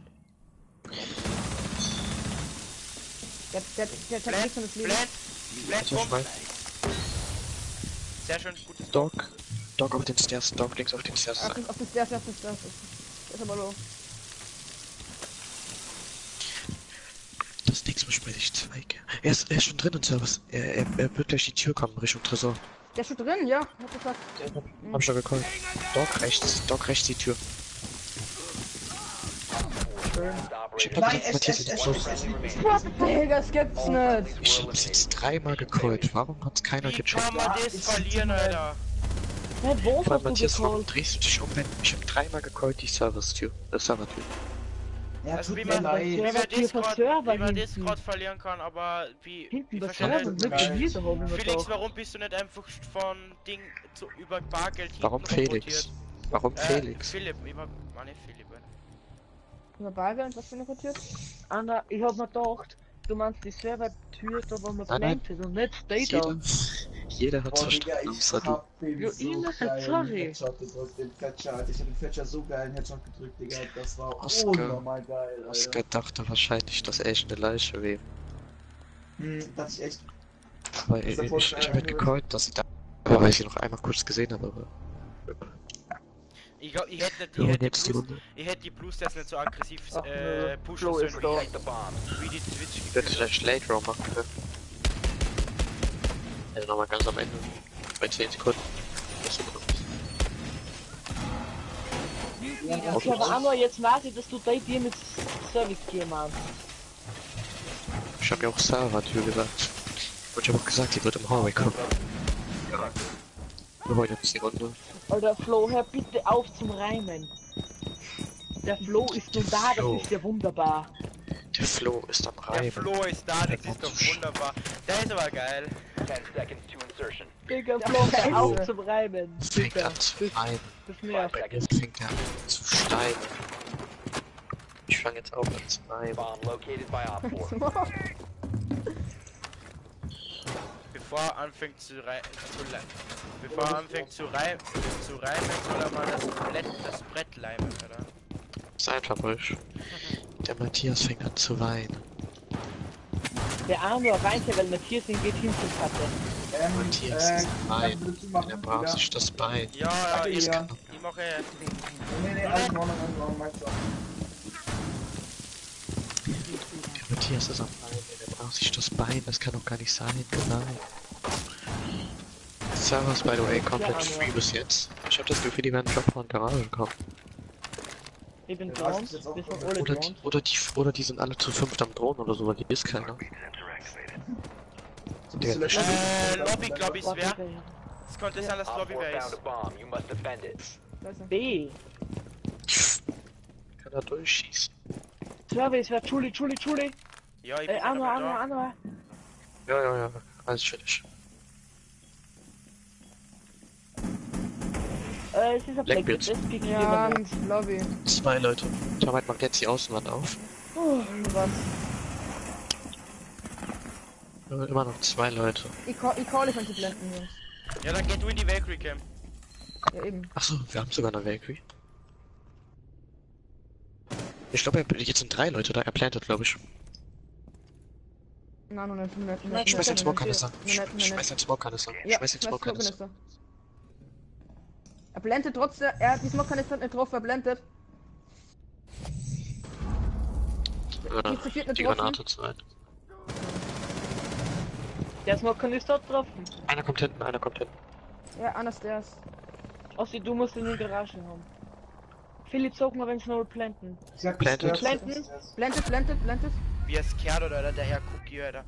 Der, der, der, der Blend, kriegt schon das Leben. blend, blend, Also komm. schmeiß. Sehr schön, gutes Dog. Dog auf den Stairs, Dog links auf den Stairs. Auf den, auf den Stairs, auf den Stairs. Der ist aber low. Das nächste Mal spreche ich Zweige. Er ist, er ist schon drin im Service. Er, er, er wird gleich die Tür kommen, Richtung Tresor. Der ist schon drin, ja. Hat gesagt. Hab schon gekommen. Dog rechts, Dog rechts die Tür. Ich hab Nein, jetzt es, Matthias es, jetzt es, What? Digga, das gibt's nicht. Ich hab's jetzt dreimal gecallt. Warum hat's keiner gecheckt? kann man das verlieren, Alter? Wo Vor allem, hast du Matthias, warum drehst du dich um, wenn ich hab dreimal gecallt die Service-Tür. Äh, Server-Tür. Ja, Also tut wie mir man, leid. wie man Discord, wie man. Discord verlieren kann, aber wie... Hinten ich das verstehe Server, Felix, warum bist du nicht einfach von Ding zu, über Bargeld hinten Warum Felix? rotiert? Warum Äh, Felix? Philipp, über... Mann, nicht Philipp, Alter. Über Bargeld, was für eine rotiert? Anna, ich hab mir gedacht, du meinst die Servertür, da wo man Nein, nein. plantet und nicht die Jeder, jeder Digga, verstanden, ich außer du. Ja, so Ines, geil sorry. Headshot gedrückt, den Fetcher, Alter. Ich hab den Fetcher so geil einen Headshot gedrückt, Digga. Das war Oscar. unnormal geil, Alter. Oscar dachte wahrscheinlich, dass er echt eine Leiche wäre. Hm, das ist echt. Aber Ist ich, ich, ich hab gecallt, dass ich da... Aber weil ich sie noch einmal kurz gesehen habe, aber... Ich, ich hätte nicht, Ja, ich hätte Plus, ich hätte die Plus jetzt nicht so aggressiv äh, pushen sollen, wie, die Twitch Ich werde vielleicht Late Roam machen können. Also nochmal ganz am Ende. Bei 10 Sekunden. Das ist Ja, ich habe Anna, jetzt weiß ich, dass du bei dir mit Service Gear meinst. Ich habe ja auch Sarah-Tür gesagt. Und ich habe auch gesagt, die wird im Hallway kommen. Wir wollen jetzt die Runde. Alter, Flo, hör bitte auf zum Reimen. Der Flo ist nur da, Flo. das ist ja wunderbar. Der Flo ist am Der Reiben. Flo ist da, das ist doch wunderbar. Der ist aber geil. 10 seconds to insertion. Digga, Flo, hör auf zum Reimen. Fängt Bitte. an zu reiben. Das nervt. Fängt an zu steigen. Ich fange jetzt auch an zu reiben. Bomb located by Op 4. Bevor er anfängt zu reimen. Bevor er anfängt zu reimen, zu reimen, soll er mal das Brett, das Brett leimen, oder? Einfach ruhig. Der Matthias fängt an zu weinen. Der Arme weint ja, weil Matthias ihn geht hinten hatte. Ähm, Matthias äh, ist am kannst Weinen. du dazu machen? Er braucht Ja. sich das Bein. Ja, ja, ich, Julian. ich mache... Nee, nee, alles in Ordnung, alles in Ordnung, meinst du. Der Matthias ist am Weinen. Er braucht sich das Bein. Das kann doch gar nicht sein. Nein. Sarah ist by the way komplett free bis jetzt. Ich habe das Gefühl, die werden Job von Garage kommen. Ich bin wir sind so. alle Oder die, oder die, oder die sind alle zu fünft am Drohnen oder so, weil hier ist keiner. Der- bist du Äh, Lobby, glaube ich, wer? Es könnte sein, dass Lobby 4 wer ist. er. B. Kann er durchschießen. Service, wer Julie, Julie, Julie. Ja, ich Äh, bin aber Anna, da. Anna. Ja, ja, ja. Alles chillig. Äh, es ist ein Blackbeard. Ja, und Lobby. Zwei Leute. Termite macht jetzt die Außenwand auf. Oh, was? Immer noch zwei Leute. Ich call, ich call ich an die Blenden, Jungs. Ja, dann geh du in die Valkyrie Cam. Ja, eben. Achso, wir haben sogar eine Valkyrie. Ich glaube, jetzt sind drei Leute da. Er plantet, glaube ich. Nein, nicht, noch Nein, nicht. Schmeiß den noch Smoke nicht, Kanister. noch nicht, noch nicht. Schmeiß den Smoke Kanister. Ja, Schmeiß den Smoke Kanister. Kanister. Er blendet trotzdem, er hat die Smoke-Kanister nicht getroffen, er blendet. Ja, Die zu viert nicht die getroffen. Granate zu weit. Der Smoke-Kanister getroffen. Einer kommt hinten, einer kommt hinten. Ja, anders der ist. Ossi, du musst in die Garage haben. Philipp, sag mal, wenn es nur planten. Ich hab Planted. blendet, blendet, blendet. Wie es kehrt oder der Herr Cookie, Alter.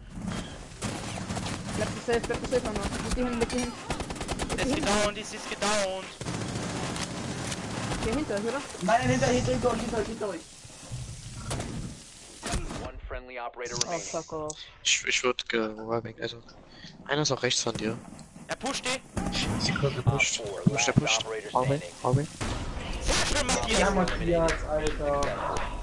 Bleibt safe, bleibt safe noch. Leg die hin, leg die hin. Das ist gedownt, das ist gedownt. Hier hinter, oder? Nein, hinter, hinter, hinter euch, hinter euch, hinter euch. One friendly operator Oh, fuck off. Ich, ich würde gewallbangt, also. Einer ist auch rechts von dir. Er pusht die. Sekunde pusht. 4, Pusht, der last pusht. schön, Matthias. Ja, Matthias, Alter.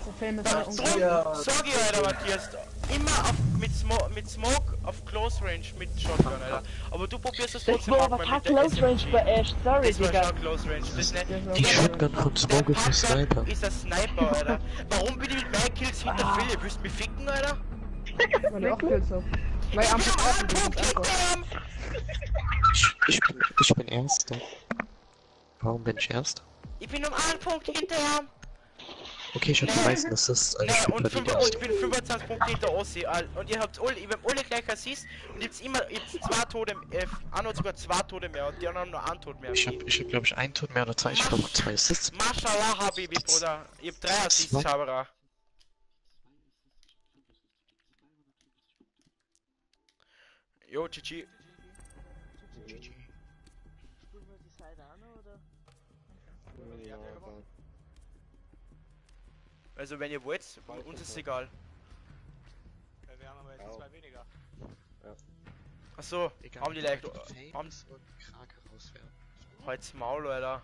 So Film ist eine So, Ja. sag ich, Alter, Matthias. Immer auf, mit, Smo mit Smoke auf Close Range mit Shotgun, Alter. Aber du probierst es Das trotzdem war auch aber mal kein mit der Close Range bei Ash, sorry, Das war Digga. schon Close Range. Das. Ja, Digga, Shotgun von Smoke ist ein Sniper. Ist ein Sniper, Alter. Warum bin ich mit meinen Kills hinter Ah. Philipp? Willst du mich ficken, Alter? Weil ich auch Kills ganz einfach. Ich, ich, bin, ich bin Erster. Warum bin ich Erster? Ich bin um einen Punkt hinterher. Okay, ich hab die meisten Assists, also Ja, ich bin und, fünf, und ich bin 25 Punkte hinter Ossi. Und ihr habt alle, ihr habt alle gleich Assist und ihr habt immer, ihr habt zwei Tode, äh, hat sogar zwei Tode mehr und die anderen haben nur einen Tod mehr. Ich hab, ich hab glaube ich einen Tod mehr oder zwei, ich glaube zwei Assists. Mashallah, Habibi, Bruder. Ich hab drei Assists, Zwei. Schabera. Jo, GG. Also wenn ihr wollt, uns ist es egal. Ja, wir haben aber jetzt zwei weniger. Achso, Egal, haben die leicht. Haben ist und Krake rauswerfen. Halt's Maul, Alter.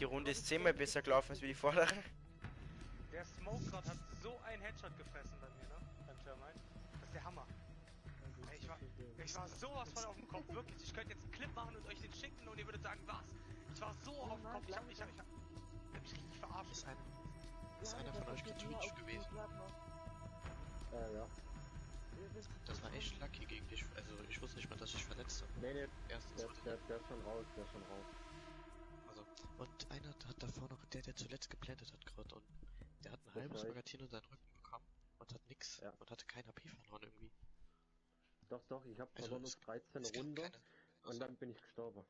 Die Runde ist zehnmal besser gelaufen als wie die vordere. Der Smoke God hat so einen Headshot gefressen bei mir, ne? Beim Termite. Das ist der Hammer. Ey, ich war, ich war sowas von auf dem Kopf, wirklich. Ich könnte jetzt einen Clip machen und euch den schicken und ihr würdet sagen, was? Ich war so auf dem Kopf, ich hab, ich hab, ich hab, ich hab mich richtig verarscht. Ist einer, von euch getreached gewesen? Äh, ja. Das war echt lucky gegen dich. Also ich wusste nicht mal, dass ich verletzt habe. Nee, nee, Erstens der, der, der ist schon raus, der ist schon raus. Also, und einer hat davor noch, der, der zuletzt geplantet hat gerade und der hat ein halbes. Magazin in seinen Rücken bekommen und hat nix Ja. und hatte kein HP verloren irgendwie. Doch, doch, ich hab Also, es- 13 es gab Runde keine- und also, dann bin ich gestorben.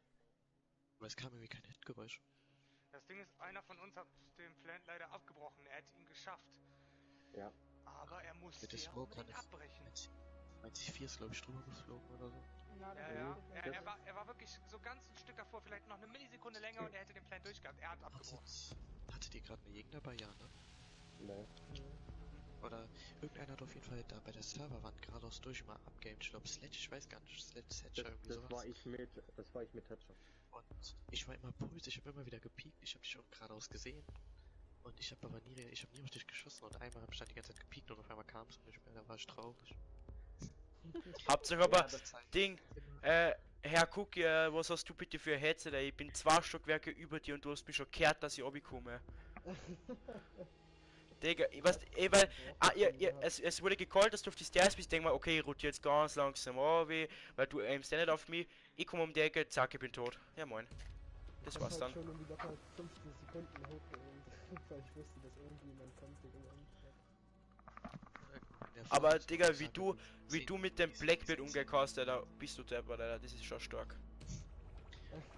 aber es kam irgendwie kein Hitgeräusch. Das Ding ist, einer von uns hat den Plant leider abgebrochen. Er hätte ihn geschafft. Ja. Aber er musste ja Smoke unbedingt abbrechen. 94 ist glaube ich drüber geflogen oder so. Ja, ja. Er, er, war, er war wirklich so ganz ein Stück davor, vielleicht noch eine Millisekunde länger und er hätte den Plan durchgehabt. Er hat abgebrochen. Hattet, hattet ihr gerade eine Gegend dabei? Ja, ne? Nee. Oder irgendeiner hat auf jeden Fall da bei der Serverwand geradeaus durch mal abgamed. Ich glaube Sledge, ich weiß gar nicht, Sledge, Sledge Das, irgendwie das sowas. war ich mit, das war ich mit Thatcher. Und ich war immer Puls, ich habe immer wieder gepiekt, ich habe dich auch geradeaus gesehen. Und ich habe aber nie, ich habe nie auf dich geschossen und einmal habe ich dann die ganze Zeit gepiekt und auf einmal kam es nicht mehr, da war ich traurig. Hauptsache aber, Ding, äh, Herr Cook, äh, was hast du bitte für ein Headset? ey? Ich bin zwei Stockwerke über dir und du hast mich schon gehört, dass ich runterkomme. Digga, ich weiß, ey, weil, ah, ihr, ihr, es, es wurde gecallt, dass du auf die Stairs bist, denk mal, okay, ich rotiere jetzt ganz langsam runter, weil du aimst ja nicht auf mich, ich komme um die Ecke, zack, ich bin tot. Ja moin. Das Ich war's hab dann. schon irgendwie locker 15 Sekunden hochgeholt, weil ich wusste, dass irgendjemand kommt. irgendwann. Aber Digga, wie du, wie du mit dem Blackbeard hast, Alter, bist du deppert, Alter, das ist schon stark.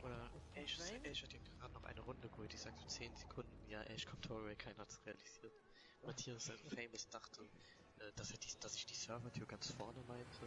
Oder, ich hatte gerade noch eine Runde geholt, ich sag so 10 Sekunden, ja, ey, ich komm Torway, keiner hat's realisiert. Matthias äh, Famous dachte, äh, dass, er die, dass ich die Servertür ganz vorne meinte.